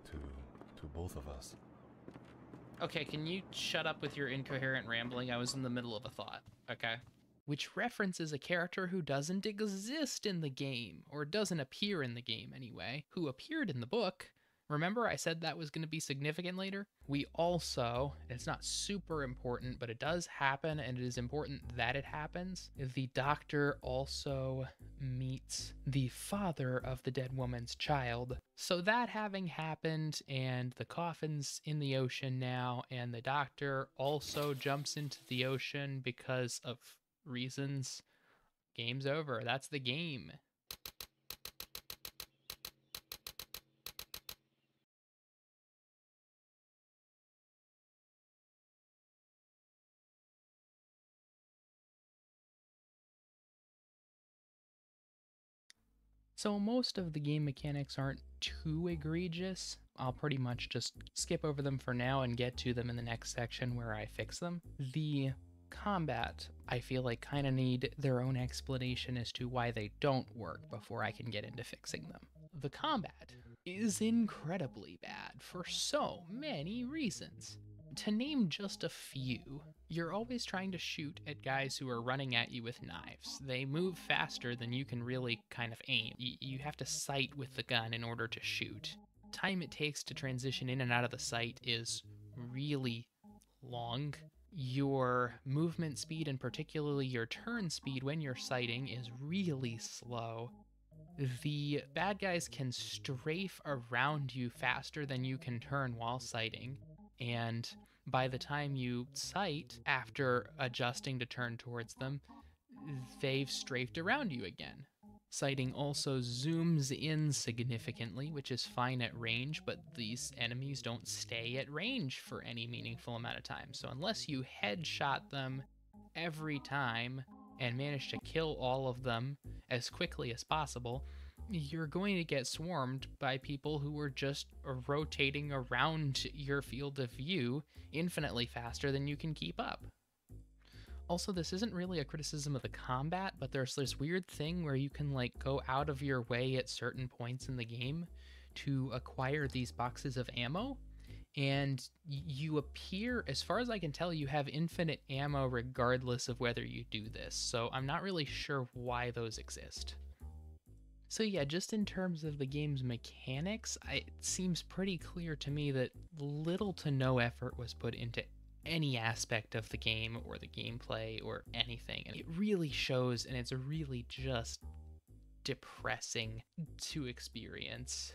To to both of us. Okay, can you shut up with your incoherent rambling? I was in the middle of a thought. Okay. Which references a character who doesn't exist in the game, or doesn't appear in the game anyway, who appeared in the book. Remember, I said that was going to be significant later? We also, it's not super important, but it does happen, and it is important that it happens. The doctor also meets the father of the dead woman's child. So, that having happened, and the coffin's in the ocean now, and the doctor also jumps into the ocean because of reasons, game's over. That's the game. So most of the game mechanics aren't too egregious. I'll pretty much just skip over them for now and get to them in the next section where I fix them. The combat, I feel like kind of need their own explanation as to why they don't work before I can get into fixing them. The combat is incredibly bad for so many reasons. To name just a few, you're always trying to shoot at guys who are running at you with knives. They move faster than you can really kind of aim. Y- you have to sight with the gun in order to shoot. Time it takes to transition in and out of the sight is really long. Your movement speed, and particularly your turn speed when you're sighting, is really slow. The bad guys can strafe around you faster than you can turn while sighting. And by the time you sight, after adjusting to turn towards them, they've strafed around you again. Sighting also zooms in significantly, which is fine at range, but these enemies don't stay at range for any meaningful amount of time. So, unless you headshot them every time and manage to kill all of them as quickly as possible, you're going to get swarmed by people who are just rotating around your field of view infinitely faster than you can keep up. Also, this isn't really a criticism of the combat, but there's this weird thing where you can like go out of your way at certain points in the game to acquire these boxes of ammo and you appear as far as i can tell you have infinite ammo regardless of whether you do this so i'm not really sure why those exist so yeah just in terms of the game's mechanics it seems pretty clear to me that little to no effort was put into any aspect of the game or the gameplay or anything and it really shows and it's really just depressing to experience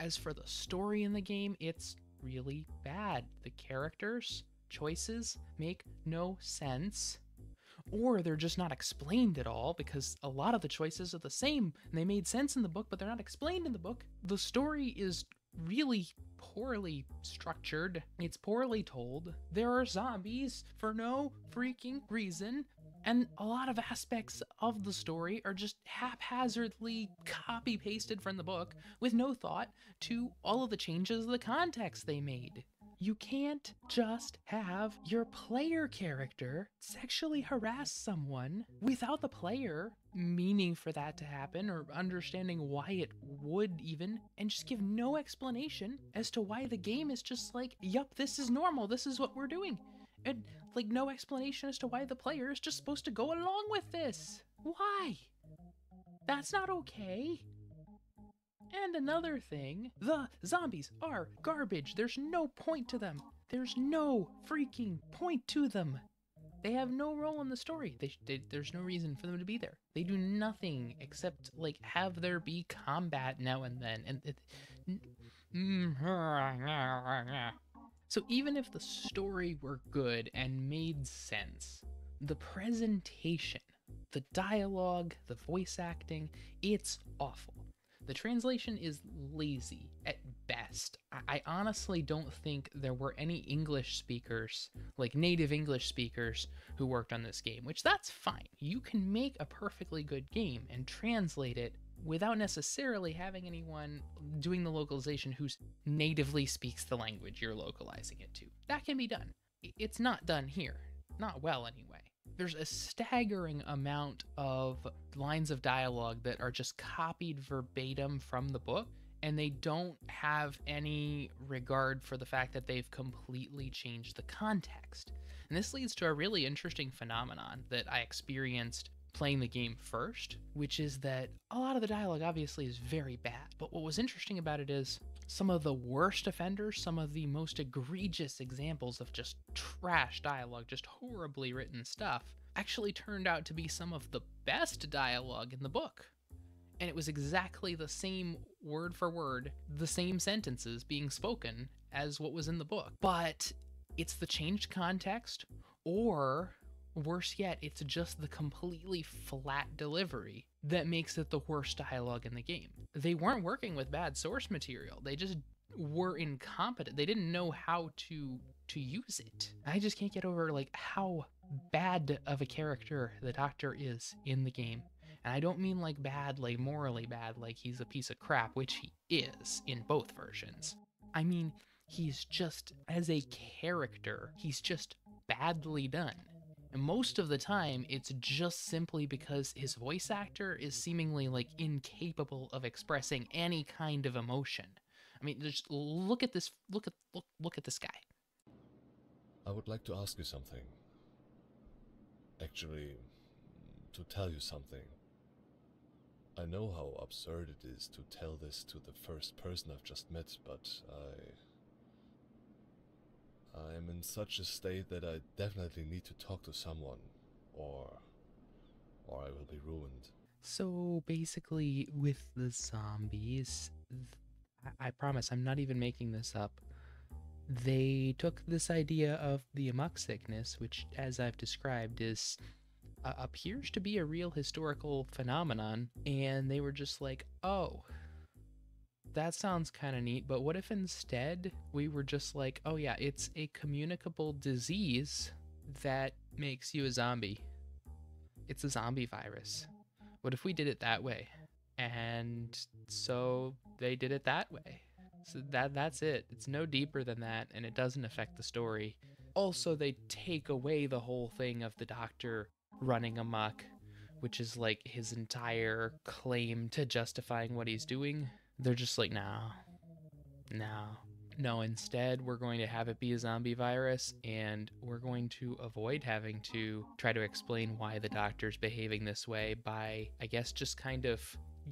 as for the story in the game, it's really bad. The characters' choices make no sense. Or they're just not explained at all because a lot of the choices are the same and they made sense in the book, but they're not explained in the book. The story is really poorly structured, it's poorly told. There are zombies for no freaking reason. And a lot of aspects of the story are just haphazardly copy pasted from the book with no thought to all of the changes of the context they made. You can't just have your player character sexually harass someone without the player meaning for that to happen or understanding why it would even, and just give no explanation as to why the game is just like, yup, this is normal, this is what we're doing and like no explanation as to why the player is just supposed to go along with this. Why? That's not okay. And another thing, the zombies are garbage. There's no point to them. There's no freaking point to them. They have no role in the story. They, they, there's no reason for them to be there. They do nothing except like have there be combat now and then. And it, so even if the story were good and made sense, the presentation, the dialogue, the voice acting, it's awful. The translation is lazy at best. I honestly don't think there were any English speakers, like native English speakers, who worked on this game, which that's fine. You can make a perfectly good game and translate it without necessarily having anyone doing the localization who natively speaks the language you're localizing it to. That can be done. It's not done here. Not well, anyway. There's a staggering amount of lines of dialogue that are just copied verbatim from the book, and they don't have any regard for the fact that they've completely changed the context. And this leads to a really interesting phenomenon that I experienced playing the game first, which is that a lot of the dialogue obviously is very bad. But what was interesting about it is some of the worst offenders, some of the most egregious examples of just trash dialogue, just horribly written stuff, actually turned out to be some of the best dialogue in the book. And it was exactly the same word for word, the same sentences being spoken as what was in the book. But it's the changed context or Worse yet, it's just the completely flat delivery that makes it the worst dialogue in the game. They weren't working with bad source material. They just were incompetent. They didn't know how to to use it. I just can't get over like how bad of a character the doctor is in the game. And I don't mean like bad, like morally bad, like he's a piece of crap, which he is in both versions. I mean, he's just, as a character, he's just badly done. And most of the time, it's just simply because his voice actor is seemingly like incapable of expressing any kind of emotion. I mean, just look at this. Look at look look at this guy. I would like to ask you something. Actually, to tell you something. I know how absurd it is to tell this to the first person I've just met, but I I am in such a state that I definitely need to talk to someone, or. or I will be ruined. So basically, with the zombies, I, I promise I'm not even making this up. They took this idea of the amok sickness, which, as I've described, is uh, appears to be a real historical phenomenon, and they were just like, oh, that sounds kind of neat, but what if instead we were just like, oh yeah, it's a communicable disease that makes you a zombie. It's a zombie virus. What if we did it that way? And so they did it that way. So that that's it. It's no deeper than that and it doesn't affect the story. Also they take away the whole thing of the doctor running amok, which is like his entire claim to justifying what he's doing. They're just like, "No. No. No, instead, we're going to have it be a zombie virus, and we're going to avoid having to try to explain why the doctor's behaving this way by, I guess, just kind of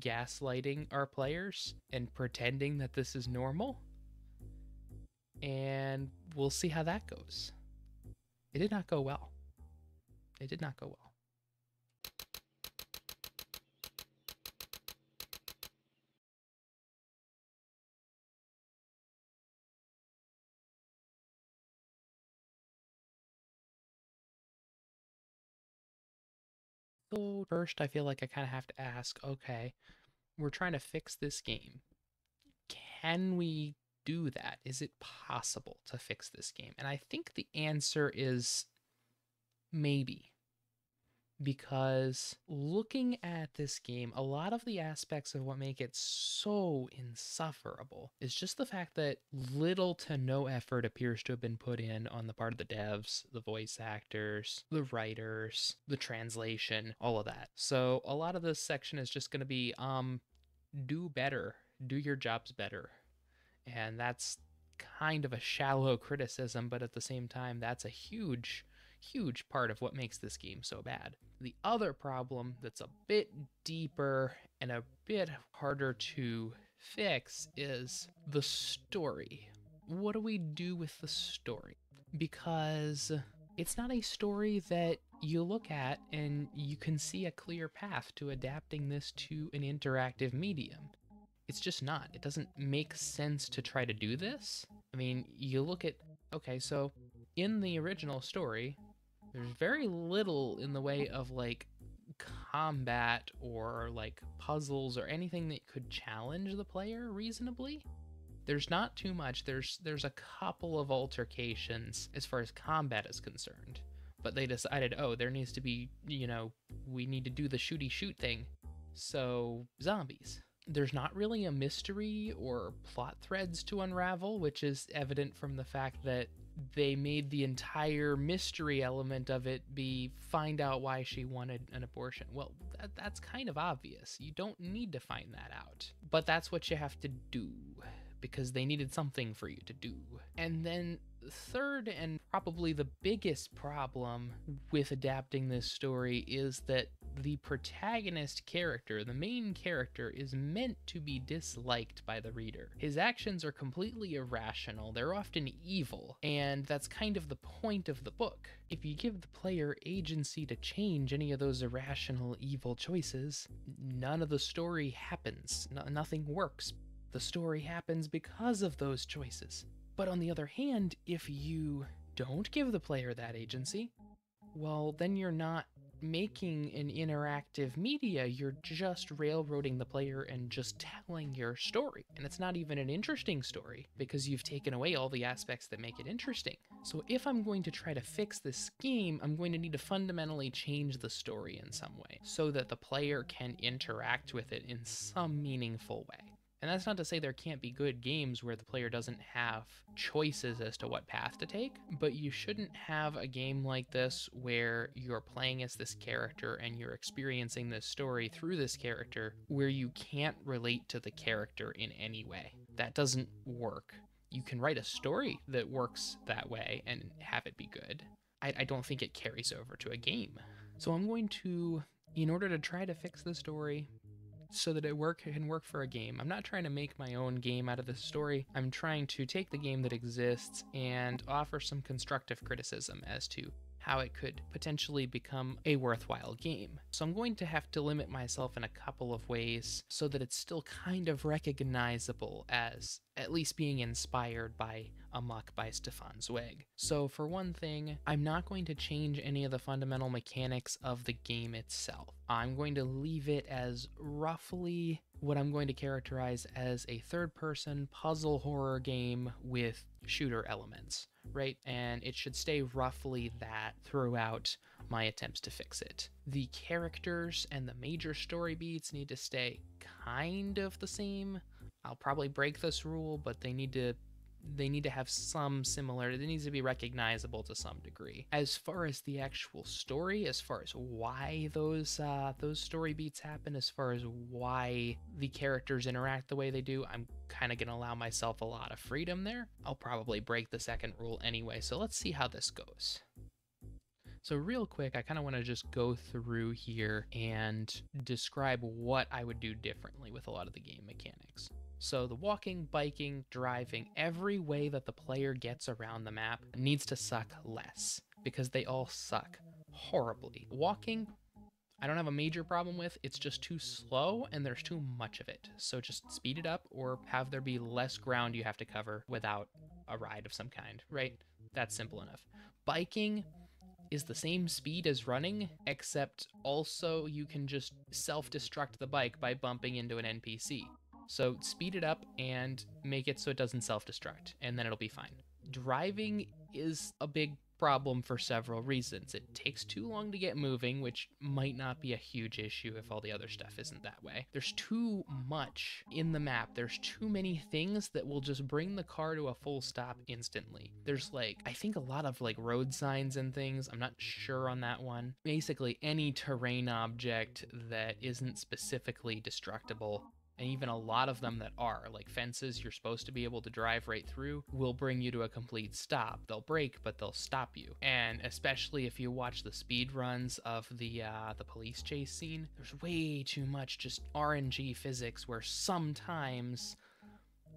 gaslighting our players and pretending that this is normal. And we'll see how that goes. It did not go well. It did not go well. So first, I feel like I kind of have to ask, okay, we're trying to fix this game. Can we do that? Is it possible to fix this game? And I think the answer is maybe. Because looking at this game, a lot of the aspects of what make it so insufferable is just the fact that little to no effort appears to have been put in on the part of the devs, the voice actors, the writers, the translation, all of that. So a lot of this section is just going to be um do better, do your jobs better. And that's kind of a shallow criticism, but at the same time, that's a huge, huge part of what makes this game so bad. The other problem that's a bit deeper and a bit harder to fix is the story. What do we do with the story? Because it's not a story that you look at and you can see a clear path to adapting this to an interactive medium. It's just not. It doesn't make sense to try to do this. I mean, you look at, okay, so in the original story, there's very little in the way of like combat or like puzzles or anything that could challenge the player reasonably. There's not too much. There's there's a couple of altercations as far as combat is concerned but they decided oh there needs to be you know we need to do the shooty shoot thing. So zombies. There's not really a mystery or plot threads to unravel which is evident from the fact that they made the entire mystery element of it be find out why she wanted an abortion. Well, that, that's kind of obvious. You don't need to find that out. But that's what you have to do because they needed something for you to do. And then, third, and probably the biggest problem with adapting this story is that the protagonist character, the main character, is meant to be disliked by the reader. His actions are completely irrational, they're often evil, and that's kind of the point of the book. If you give the player agency to change any of those irrational, evil choices, none of the story happens, no- nothing works. The story happens because of those choices. But on the other hand, if you don't give the player that agency, well, then you're not making an interactive media, you're just railroading the player and just telling your story. And it's not even an interesting story because you've taken away all the aspects that make it interesting. So if I'm going to try to fix this game, I'm going to need to fundamentally change the story in some way so that the player can interact with it in some meaningful way. And that's not to say there can't be good games where the player doesn't have choices as to what path to take, but you shouldn't have a game like this where you're playing as this character and you're experiencing this story through this character where you can't relate to the character in any way. That doesn't work. You can write a story that works that way and have it be good. I, I don't think it carries over to a game. So I'm going to, in order to try to fix the story, so that it work can work for a game. I'm not trying to make my own game out of this story. I'm trying to take the game that exists and offer some constructive criticism as to how it could potentially become a worthwhile game. So I'm going to have to limit myself in a couple of ways so that it's still kind of recognizable as at least being inspired by a Amok by Stefan Zweig. So for one thing, I'm not going to change any of the fundamental mechanics of the game itself. I'm going to leave it as roughly what I'm going to characterize as a third person puzzle horror game with shooter elements right? And it should stay roughly that throughout my attempts to fix it. The characters and the major story beats need to stay kind of the same. I'll probably break this rule, but they need to they need to have some similarity. It needs to be recognizable to some degree. As far as the actual story, as far as why those uh, those story beats happen, as far as why the characters interact the way they do, I'm kind of gonna allow myself a lot of freedom there. I'll probably break the second rule anyway. So let's see how this goes. So, real quick, I kind of want to just go through here and describe what I would do differently with a lot of the game mechanics. So, the walking, biking, driving, every way that the player gets around the map needs to suck less because they all suck horribly. Walking, I don't have a major problem with. It's just too slow and there's too much of it. So just speed it up or have there be less ground you have to cover without a ride of some kind, right? That's simple enough. Biking is the same speed as running, except also you can just self destruct the bike by bumping into an NPC. So speed it up and make it so it doesn't self destruct, and then it'll be fine. Driving is a big problem for several reasons. It takes too long to get moving, which might not be a huge issue if all the other stuff isn't that way. There's too much in the map. There's too many things that will just bring the car to a full stop instantly. There's like, I think a lot of like road signs and things. I'm not sure on that one. Basically, any terrain object that isn't specifically destructible and even a lot of them that are, like fences you're supposed to be able to drive right through, will bring you to a complete stop. They'll break, but they'll stop you. And especially if you watch the speed runs of the uh, the police chase scene, there's way too much just RNG physics where sometimes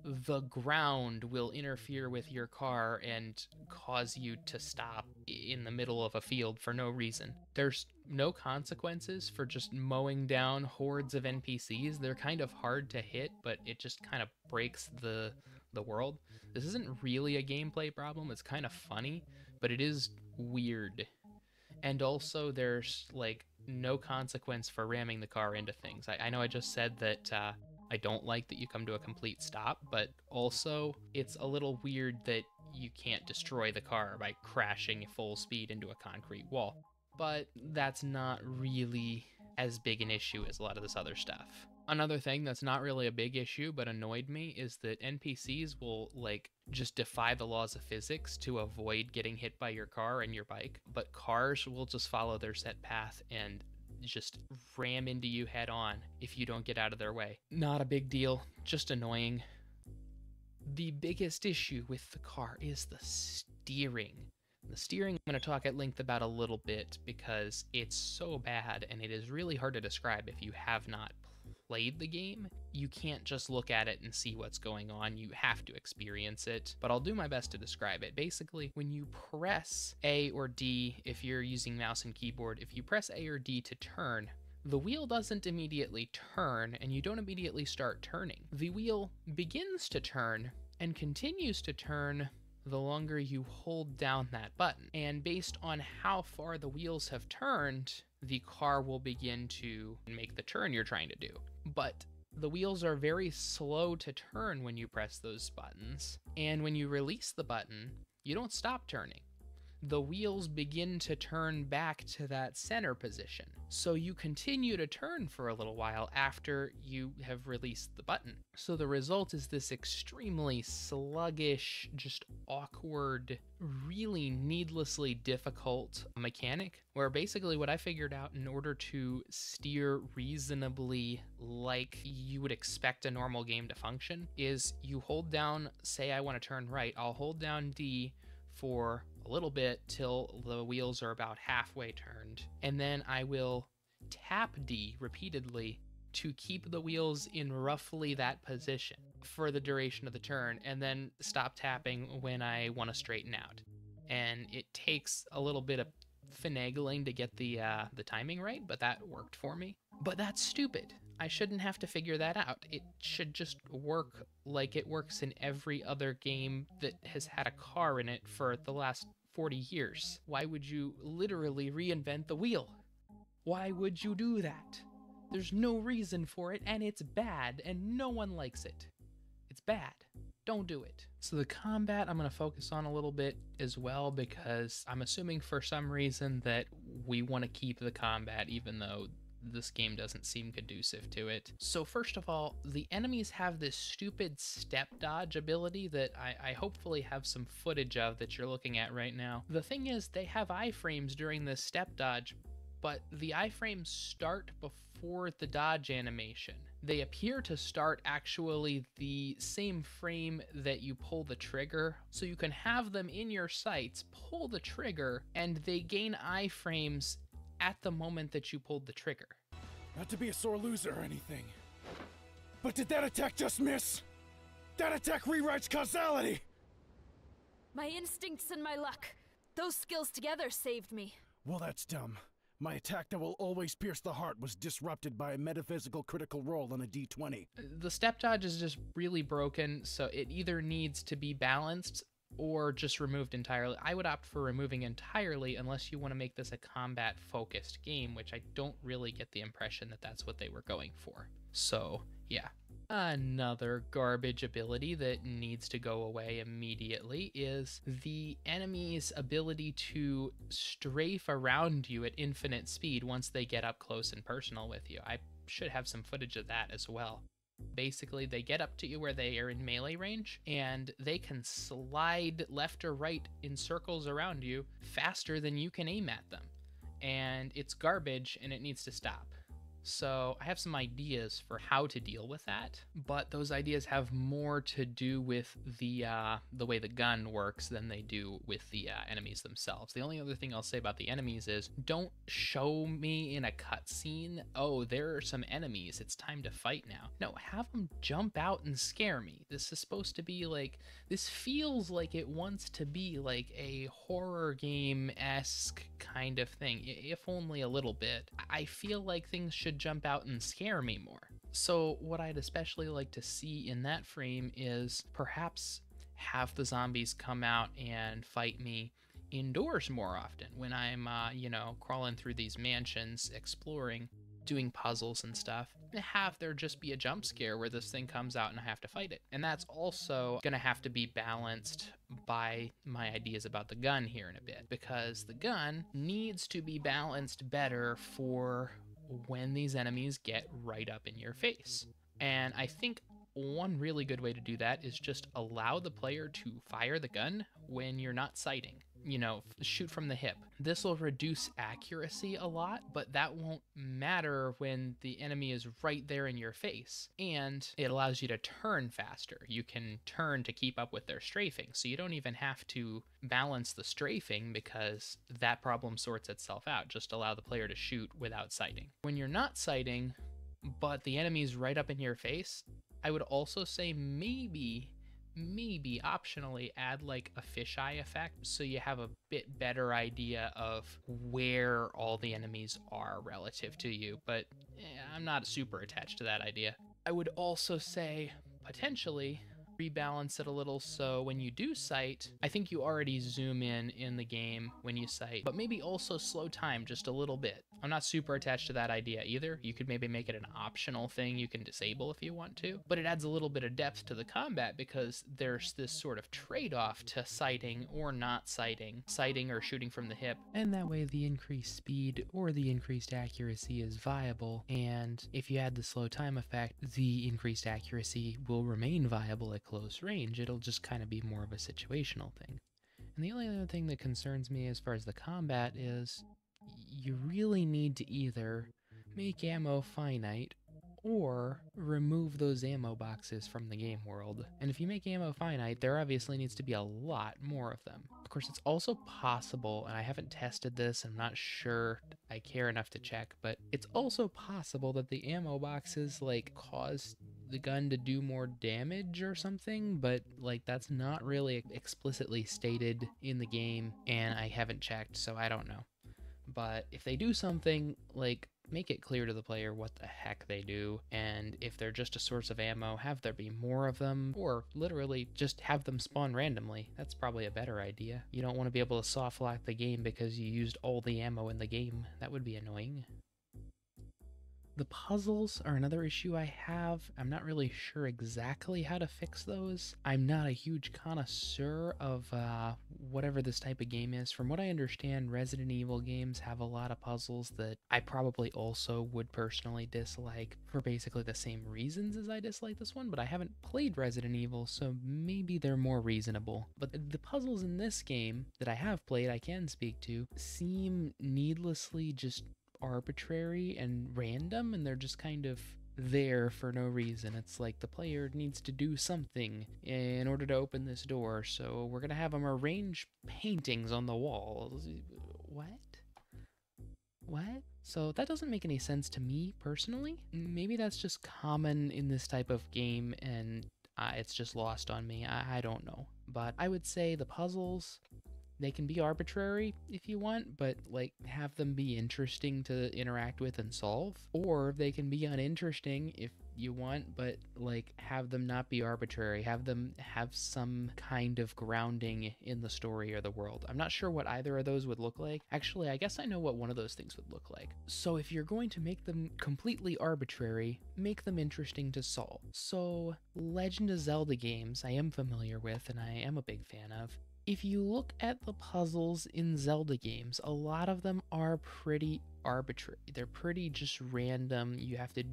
the ground will interfere with your car and cause you to stop in the middle of a field for no reason. There's no consequences for just mowing down hordes of NPCs. They're kind of hard to hit, but it just kind of breaks the the world. This isn't really a gameplay problem. It's kind of funny, but it is weird. And also there's like no consequence for ramming the car into things. I, I know I just said that uh, I don't like that you come to a complete stop, but also it's a little weird that you can't destroy the car by crashing full speed into a concrete wall. But that's not really as big an issue as a lot of this other stuff. Another thing that's not really a big issue but annoyed me is that NPCs will like just defy the laws of physics to avoid getting hit by your car and your bike, but cars will just follow their set path and just ram into you head on if you don't get out of their way. Not a big deal, just annoying. The biggest issue with the car is the steering. The steering I'm going to talk at length about a little bit because it's so bad and it is really hard to describe if you have not played the game. You can't just look at it and see what's going on, you have to experience it. But I'll do my best to describe it. Basically, when you press A or D, if you're using mouse and keyboard, if you press A or D to turn, the wheel doesn't immediately turn and you don't immediately start turning. The wheel begins to turn and continues to turn the longer you hold down that button. And based on how far the wheels have turned, the car will begin to make the turn you're trying to do. But the wheels are very slow to turn when you press those buttons. And when you release the button, you don't stop turning. The wheels begin to turn back to that center position. So you continue to turn for a little while after you have released the button. So the result is this extremely sluggish, just awkward, really needlessly difficult mechanic where basically what I figured out in order to steer reasonably like you would expect a normal game to function is you hold down, say I want to turn right, I'll hold down D for a little bit till the wheels are about halfway turned, and then I will tap D repeatedly to keep the wheels in roughly that position for the duration of the turn, and then stop tapping when I want to straighten out. And it takes a little bit of finagling to get the uh, the timing right, but that worked for me. But that's stupid. I shouldn't have to figure that out. It should just work like it works in every other game that has had a car in it for the last 40 years. Why would you literally reinvent the wheel? Why would you do that? There's no reason for it, and it's bad, and no one likes it. It's bad. don't do it. So the combat I'm going to focus on a little bit as well because I'm assuming for some reason that we want to keep the combat even though this game doesn't seem conducive to it. So first of all, the enemies have this stupid step dodge ability that I, I, hopefully have some footage of that you're looking at right now. The thing is, they have iframes during this step dodge, but the iframes start before the dodge animation. They appear to start actually the same frame that you pull the trigger, so you can have them in your sights, pull the trigger, and they gain iframes at the moment that you pulled the trigger. Not to be a sore loser or anything, but did that attack just miss? That attack rewrites causality! My instincts and my luck. Those skills together saved me. Well, that's dumb. My attack that will always pierce the heart was disrupted by a metaphysical critical roll on a d20. The step dodge is just really broken, so it either needs to be balanced or just removed entirely. I would opt for removing entirely unless you want to make this a combat focused game, which I don't really get the impression that that's what they were going for. So, yeah. Another garbage ability that needs to go away immediately is the enemy's ability to strafe around you at infinite speed once they get up close and personal with you. I should have some footage of that as well. Basically, they get up to you where they are in melee range and they can slide left or right in circles around you faster than you can aim at them. And it's garbage and it needs to stop. So I have some ideas for how to deal with that, but those ideas have more to do with the uh, the way the gun works than they do with the uh, enemies themselves. The only other thing I'll say about the enemies is don't show me in a cutscene, oh, there are some enemies, it's time to fight now. No, have them jump out and scare me. This is supposed to be like, this feels like it wants to be like a horror game esque kind of thing, if only a little bit. I feel like things should jump out and scare me more. So, what I'd especially like to see in that frame is perhaps have the zombies come out and fight me indoors more often when I'm, uh, you know, crawling through these mansions, exploring, doing puzzles and stuff. Have there just be a jump scare where this thing comes out and I have to fight it. And that's also going to have to be balanced by my ideas about the gun here in a bit because the gun needs to be balanced better for when these enemies get right up in your face. And I think one really good way to do that is just allow the player to fire the gun when you're not sighting. You know, shoot from the hip. This will reduce accuracy a lot, but that won't matter when the enemy is right there in your face. And it allows you to turn faster. You can turn to keep up with their strafing. So you don't even have to balance the strafing because that problem sorts itself out. Just allow the player to shoot without sighting. When you're not sighting, but the enemy's right up in your face, I would also say maybe maybe optionally add like a fisheye effect so you have a bit better idea of where all the enemies are relative to you but eh, i'm not super attached to that idea i would also say potentially rebalance it a little so when you do sight, I think you already zoom in in the game when you sight, but maybe also slow time just a little bit. I'm not super attached to that idea either. You could maybe make it an optional thing you can disable if you want to, but it adds a little bit of depth to the combat because there's this sort of trade off to sighting or not sighting, sighting or shooting from the hip. And that way, the increased speed or the increased accuracy is viable. And if you add the slow time effect, the increased accuracy will remain viable at close range. It'll just kind of be more of a situational thing. And the only other thing that concerns me as far as the combat is you really need to either make ammo finite or remove those ammo boxes from the game world. And if you make ammo finite, there obviously needs to be a lot more of them. Of course, it's also possible, and I haven't tested this, I'm not sure I care enough to check, but it's also possible that the ammo boxes like cause the gun to do more damage or something, but like that's not really explicitly stated in the game, and I haven't checked, so I don't know. But if they do something like make it clear to the player what the heck they do, and if they're just a source of ammo, have there be more of them, or literally just have them spawn randomly. That's probably a better idea. You don't want to be able to soft lock the game because you used all the ammo in the game. That would be annoying. The puzzles are another issue I have. I'm not really sure exactly how to fix those. I'm not a huge connoisseur of uh, whatever this type of game is. From what I understand, Resident Evil games have a lot of puzzles that I probably also would personally dislike for basically the same reasons as I dislike this one, but I haven't played Resident Evil, so maybe they're more reasonable. But the puzzles in this game that I have played, I can speak to, seem needlessly just arbitrary and random and they're just kind of there for no reason. It's like the player needs to do something in order to open this door, so we're gonna have them arrange paintings on the walls. What? What? So that doesn't make any sense to me personally. Maybe that's just common in this type of game and uh, it's just lost on me. I, I don't know. But I would say the puzzles, they can be arbitrary if you want, but like have them be interesting to interact with and solve. Or they can be uninteresting if you want, but like have them not be arbitrary. Have them have some kind of grounding in the story or the world. I'm not sure what either of those would look like. Actually, I guess I know what one of those things would look like. So if you're going to make them completely arbitrary, make them interesting to solve. So Legend of Zelda games I am familiar with and I am a big fan of if you look at the puzzles in Zelda games, a lot of them are pretty arbitrary. They're pretty just random. You have to,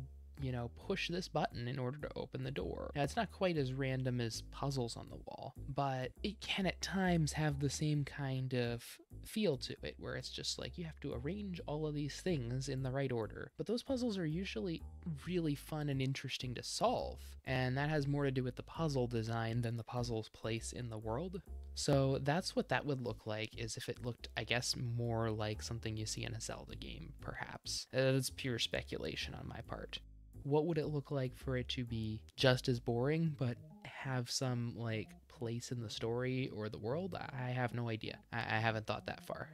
you know, push this button in order to open the door. Now, it's not quite as random as puzzles on the wall, but it can at times have the same kind of feel to it, where it's just like you have to arrange all of these things in the right order. But those puzzles are usually really fun and interesting to solve, and that has more to do with the puzzle design than the puzzle's place in the world. So that's what that would look like is if it looked, I guess, more like something you see in a Zelda game, perhaps. Uh, that's pure speculation on my part. What would it look like for it to be just as boring, but have some like place in the story or the world? I have no idea. I, I haven't thought that far.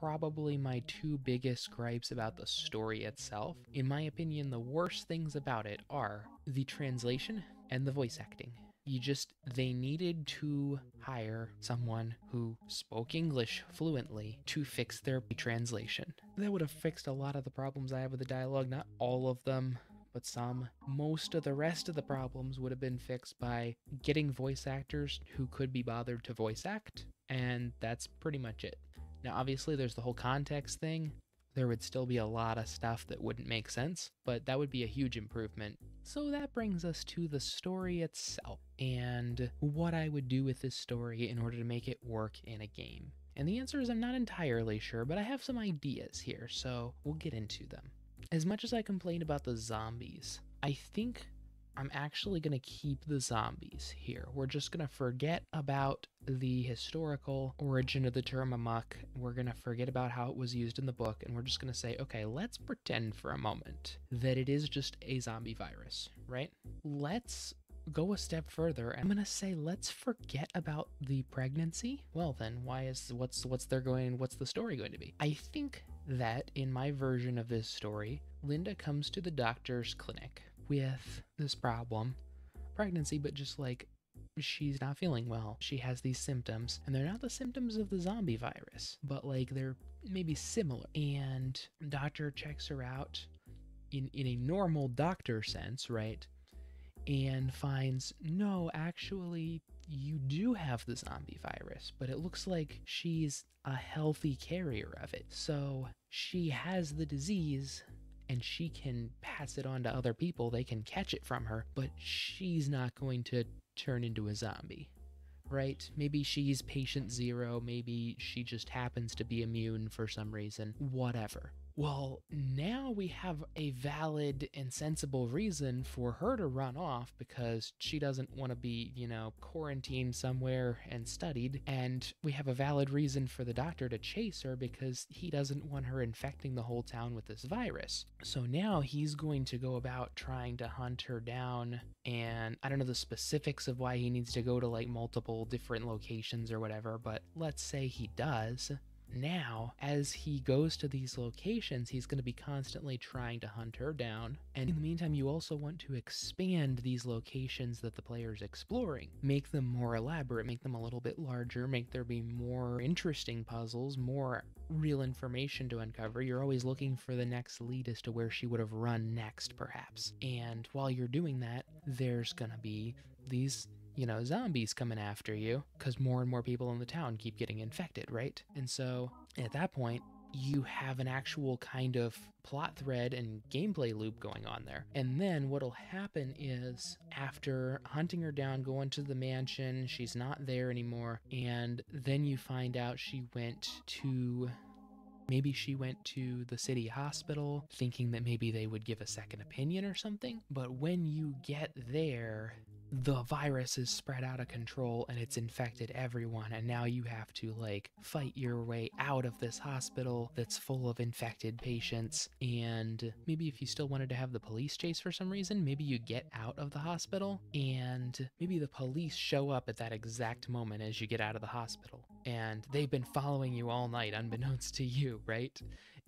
Probably my two biggest gripes about the story itself. In my opinion, the worst things about it are the translation and the voice acting you just they needed to hire someone who spoke english fluently to fix their translation. That would have fixed a lot of the problems i have with the dialogue not all of them but some. Most of the rest of the problems would have been fixed by getting voice actors who could be bothered to voice act and that's pretty much it. Now obviously there's the whole context thing. There would still be a lot of stuff that wouldn't make sense, but that would be a huge improvement. So that brings us to the story itself and what I would do with this story in order to make it work in a game. And the answer is I'm not entirely sure, but I have some ideas here, so we'll get into them. As much as I complain about the zombies, I think I'm actually going to keep the zombies here. We're just going to forget about the historical origin of the term amok. We're going to forget about how it was used in the book, and we're just going to say, okay, let's pretend for a moment that it is just a zombie virus, right? Let's go a step further i'm going to say let's forget about the pregnancy well then why is what's what's there going what's the story going to be i think that in my version of this story linda comes to the doctor's clinic with this problem pregnancy, but just like she's not feeling well. She has these symptoms, and they're not the symptoms of the zombie virus, but like they're maybe similar. And doctor checks her out in in a normal doctor sense, right? And finds no, actually you do have the zombie virus, but it looks like she's a healthy carrier of it. So she has the disease, and she can pass it on to other people. They can catch it from her, but she's not going to turn into a zombie, right? Maybe she's patient zero. Maybe she just happens to be immune for some reason. Whatever. Well, now we have a valid and sensible reason for her to run off because she doesn't want to be, you know, quarantined somewhere and studied. And we have a valid reason for the doctor to chase her because he doesn't want her infecting the whole town with this virus. So now he's going to go about trying to hunt her down. And I don't know the specifics of why he needs to go to like multiple different locations or whatever, but let's say he does now, as he goes to these locations, he's going to be constantly trying to hunt her down. And in the meantime, you also want to expand these locations that the player is exploring, make them more elaborate, make them a little bit larger, make there be more interesting puzzles, more real information to uncover. You're always looking for the next lead as to where she would have run next, perhaps. And while you're doing that, there's going to be these you know, zombies coming after you because more and more people in the town keep getting infected, right? And so at that point, you have an actual kind of plot thread and gameplay loop going on there. And then what'll happen is after hunting her down, going to the mansion, she's not there anymore, and then you find out she went to Maybe she went to the city hospital thinking that maybe they would give a second opinion or something. But when you get there, the virus is spread out of control and it's infected everyone and now you have to like fight your way out of this hospital that's full of infected patients. And maybe if you still wanted to have the police chase for some reason maybe you get out of the hospital and maybe the police show up at that exact moment as you get out of the hospital. And they've been following you all night unbeknownst to you right?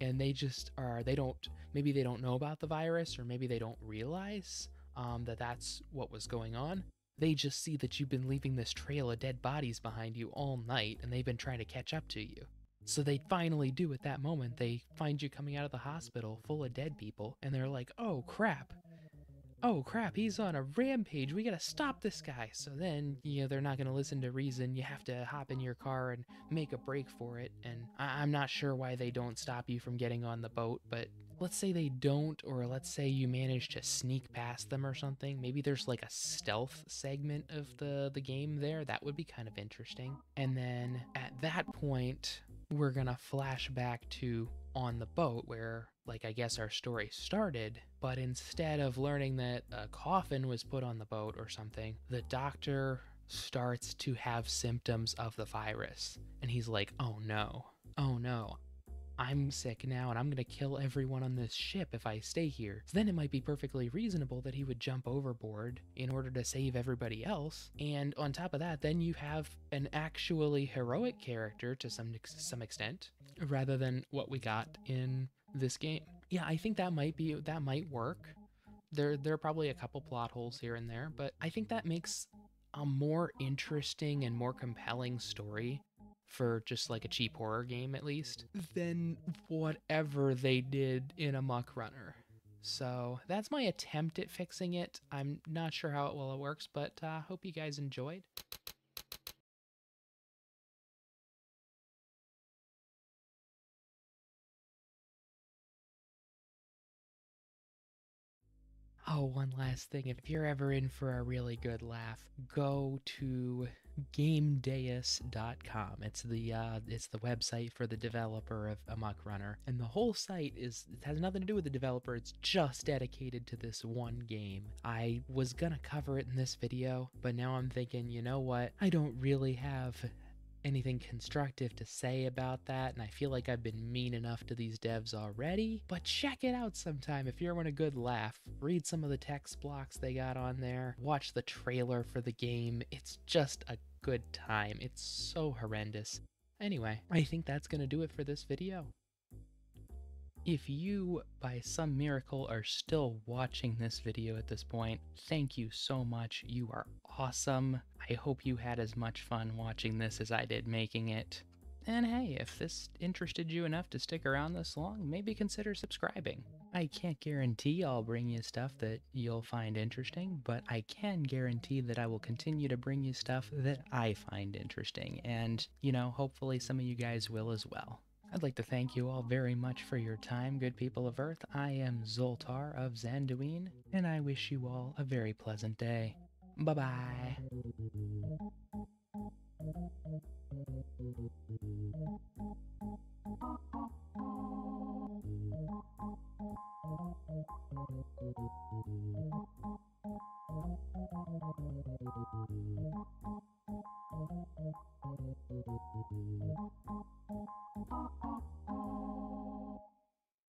And they just are they don't maybe they don't know about the virus or maybe they don't realize um, that that's what was going on. They just see that you've been leaving this trail of dead bodies behind you all night and they've been trying to catch up to you. So they finally do at that moment. They find you coming out of the hospital full of dead people and they're like, oh crap. Oh crap, he's on a rampage. We gotta stop this guy. So then, you know, they're not gonna listen to reason. You have to hop in your car and make a break for it. And I- I'm not sure why they don't stop you from getting on the boat, but let's say they don't, or let's say you manage to sneak past them or something. Maybe there's like a stealth segment of the the game there. That would be kind of interesting. And then at that point, we're gonna flash back to on the boat where like I guess our story started, but instead of learning that a coffin was put on the boat or something, the doctor starts to have symptoms of the virus. And he's like, "Oh no. Oh no. I'm sick now and I'm to kill everyone on this ship if I stay here. So then it might be perfectly reasonable that he would jump overboard in order to save everybody else. And on top of that, then you have an actually heroic character to some some extent rather than what we got in this game. Yeah, I think that might be that might work. There there are probably a couple plot holes here and there, but I think that makes a more interesting and more compelling story for just like a cheap horror game at least than whatever they did in Amok Runner. So that's my attempt at fixing it. I'm not sure how it well it works, but uh, hope you guys enjoyed. Oh, one last thing. If you're ever in for a really good laugh, go to gamedeus.com. It's the uh, it's the website for the developer of Amok Runner, and the whole site is it has nothing to do with the developer. It's just dedicated to this one game. I was gonna cover it in this video, but now I'm thinking, you know what? I don't really have anything constructive to say about that, and I feel like I've been mean enough to these devs already. But check it out sometime if you're in a good laugh. Read some of the text blocks they got on there, watch the trailer for the game. It's just a good time. It's so horrendous. Anyway, I think that's gonna do it for this video. If you, by some miracle, are still watching this video at this point, thank you so much. You are awesome. I hope you had as much fun watching this as I did making it. And hey, if this interested you enough to stick around this long, maybe consider subscribing. I can't guarantee I'll bring you stuff that you'll find interesting, but I can guarantee that I will continue to bring you stuff that I find interesting, and, you know, hopefully some of you guys will as well. I'd like to thank you all very much for your time, good people of Earth. I am Zulltar of Xanduin, and I wish you all a very pleasant day. Bye bye.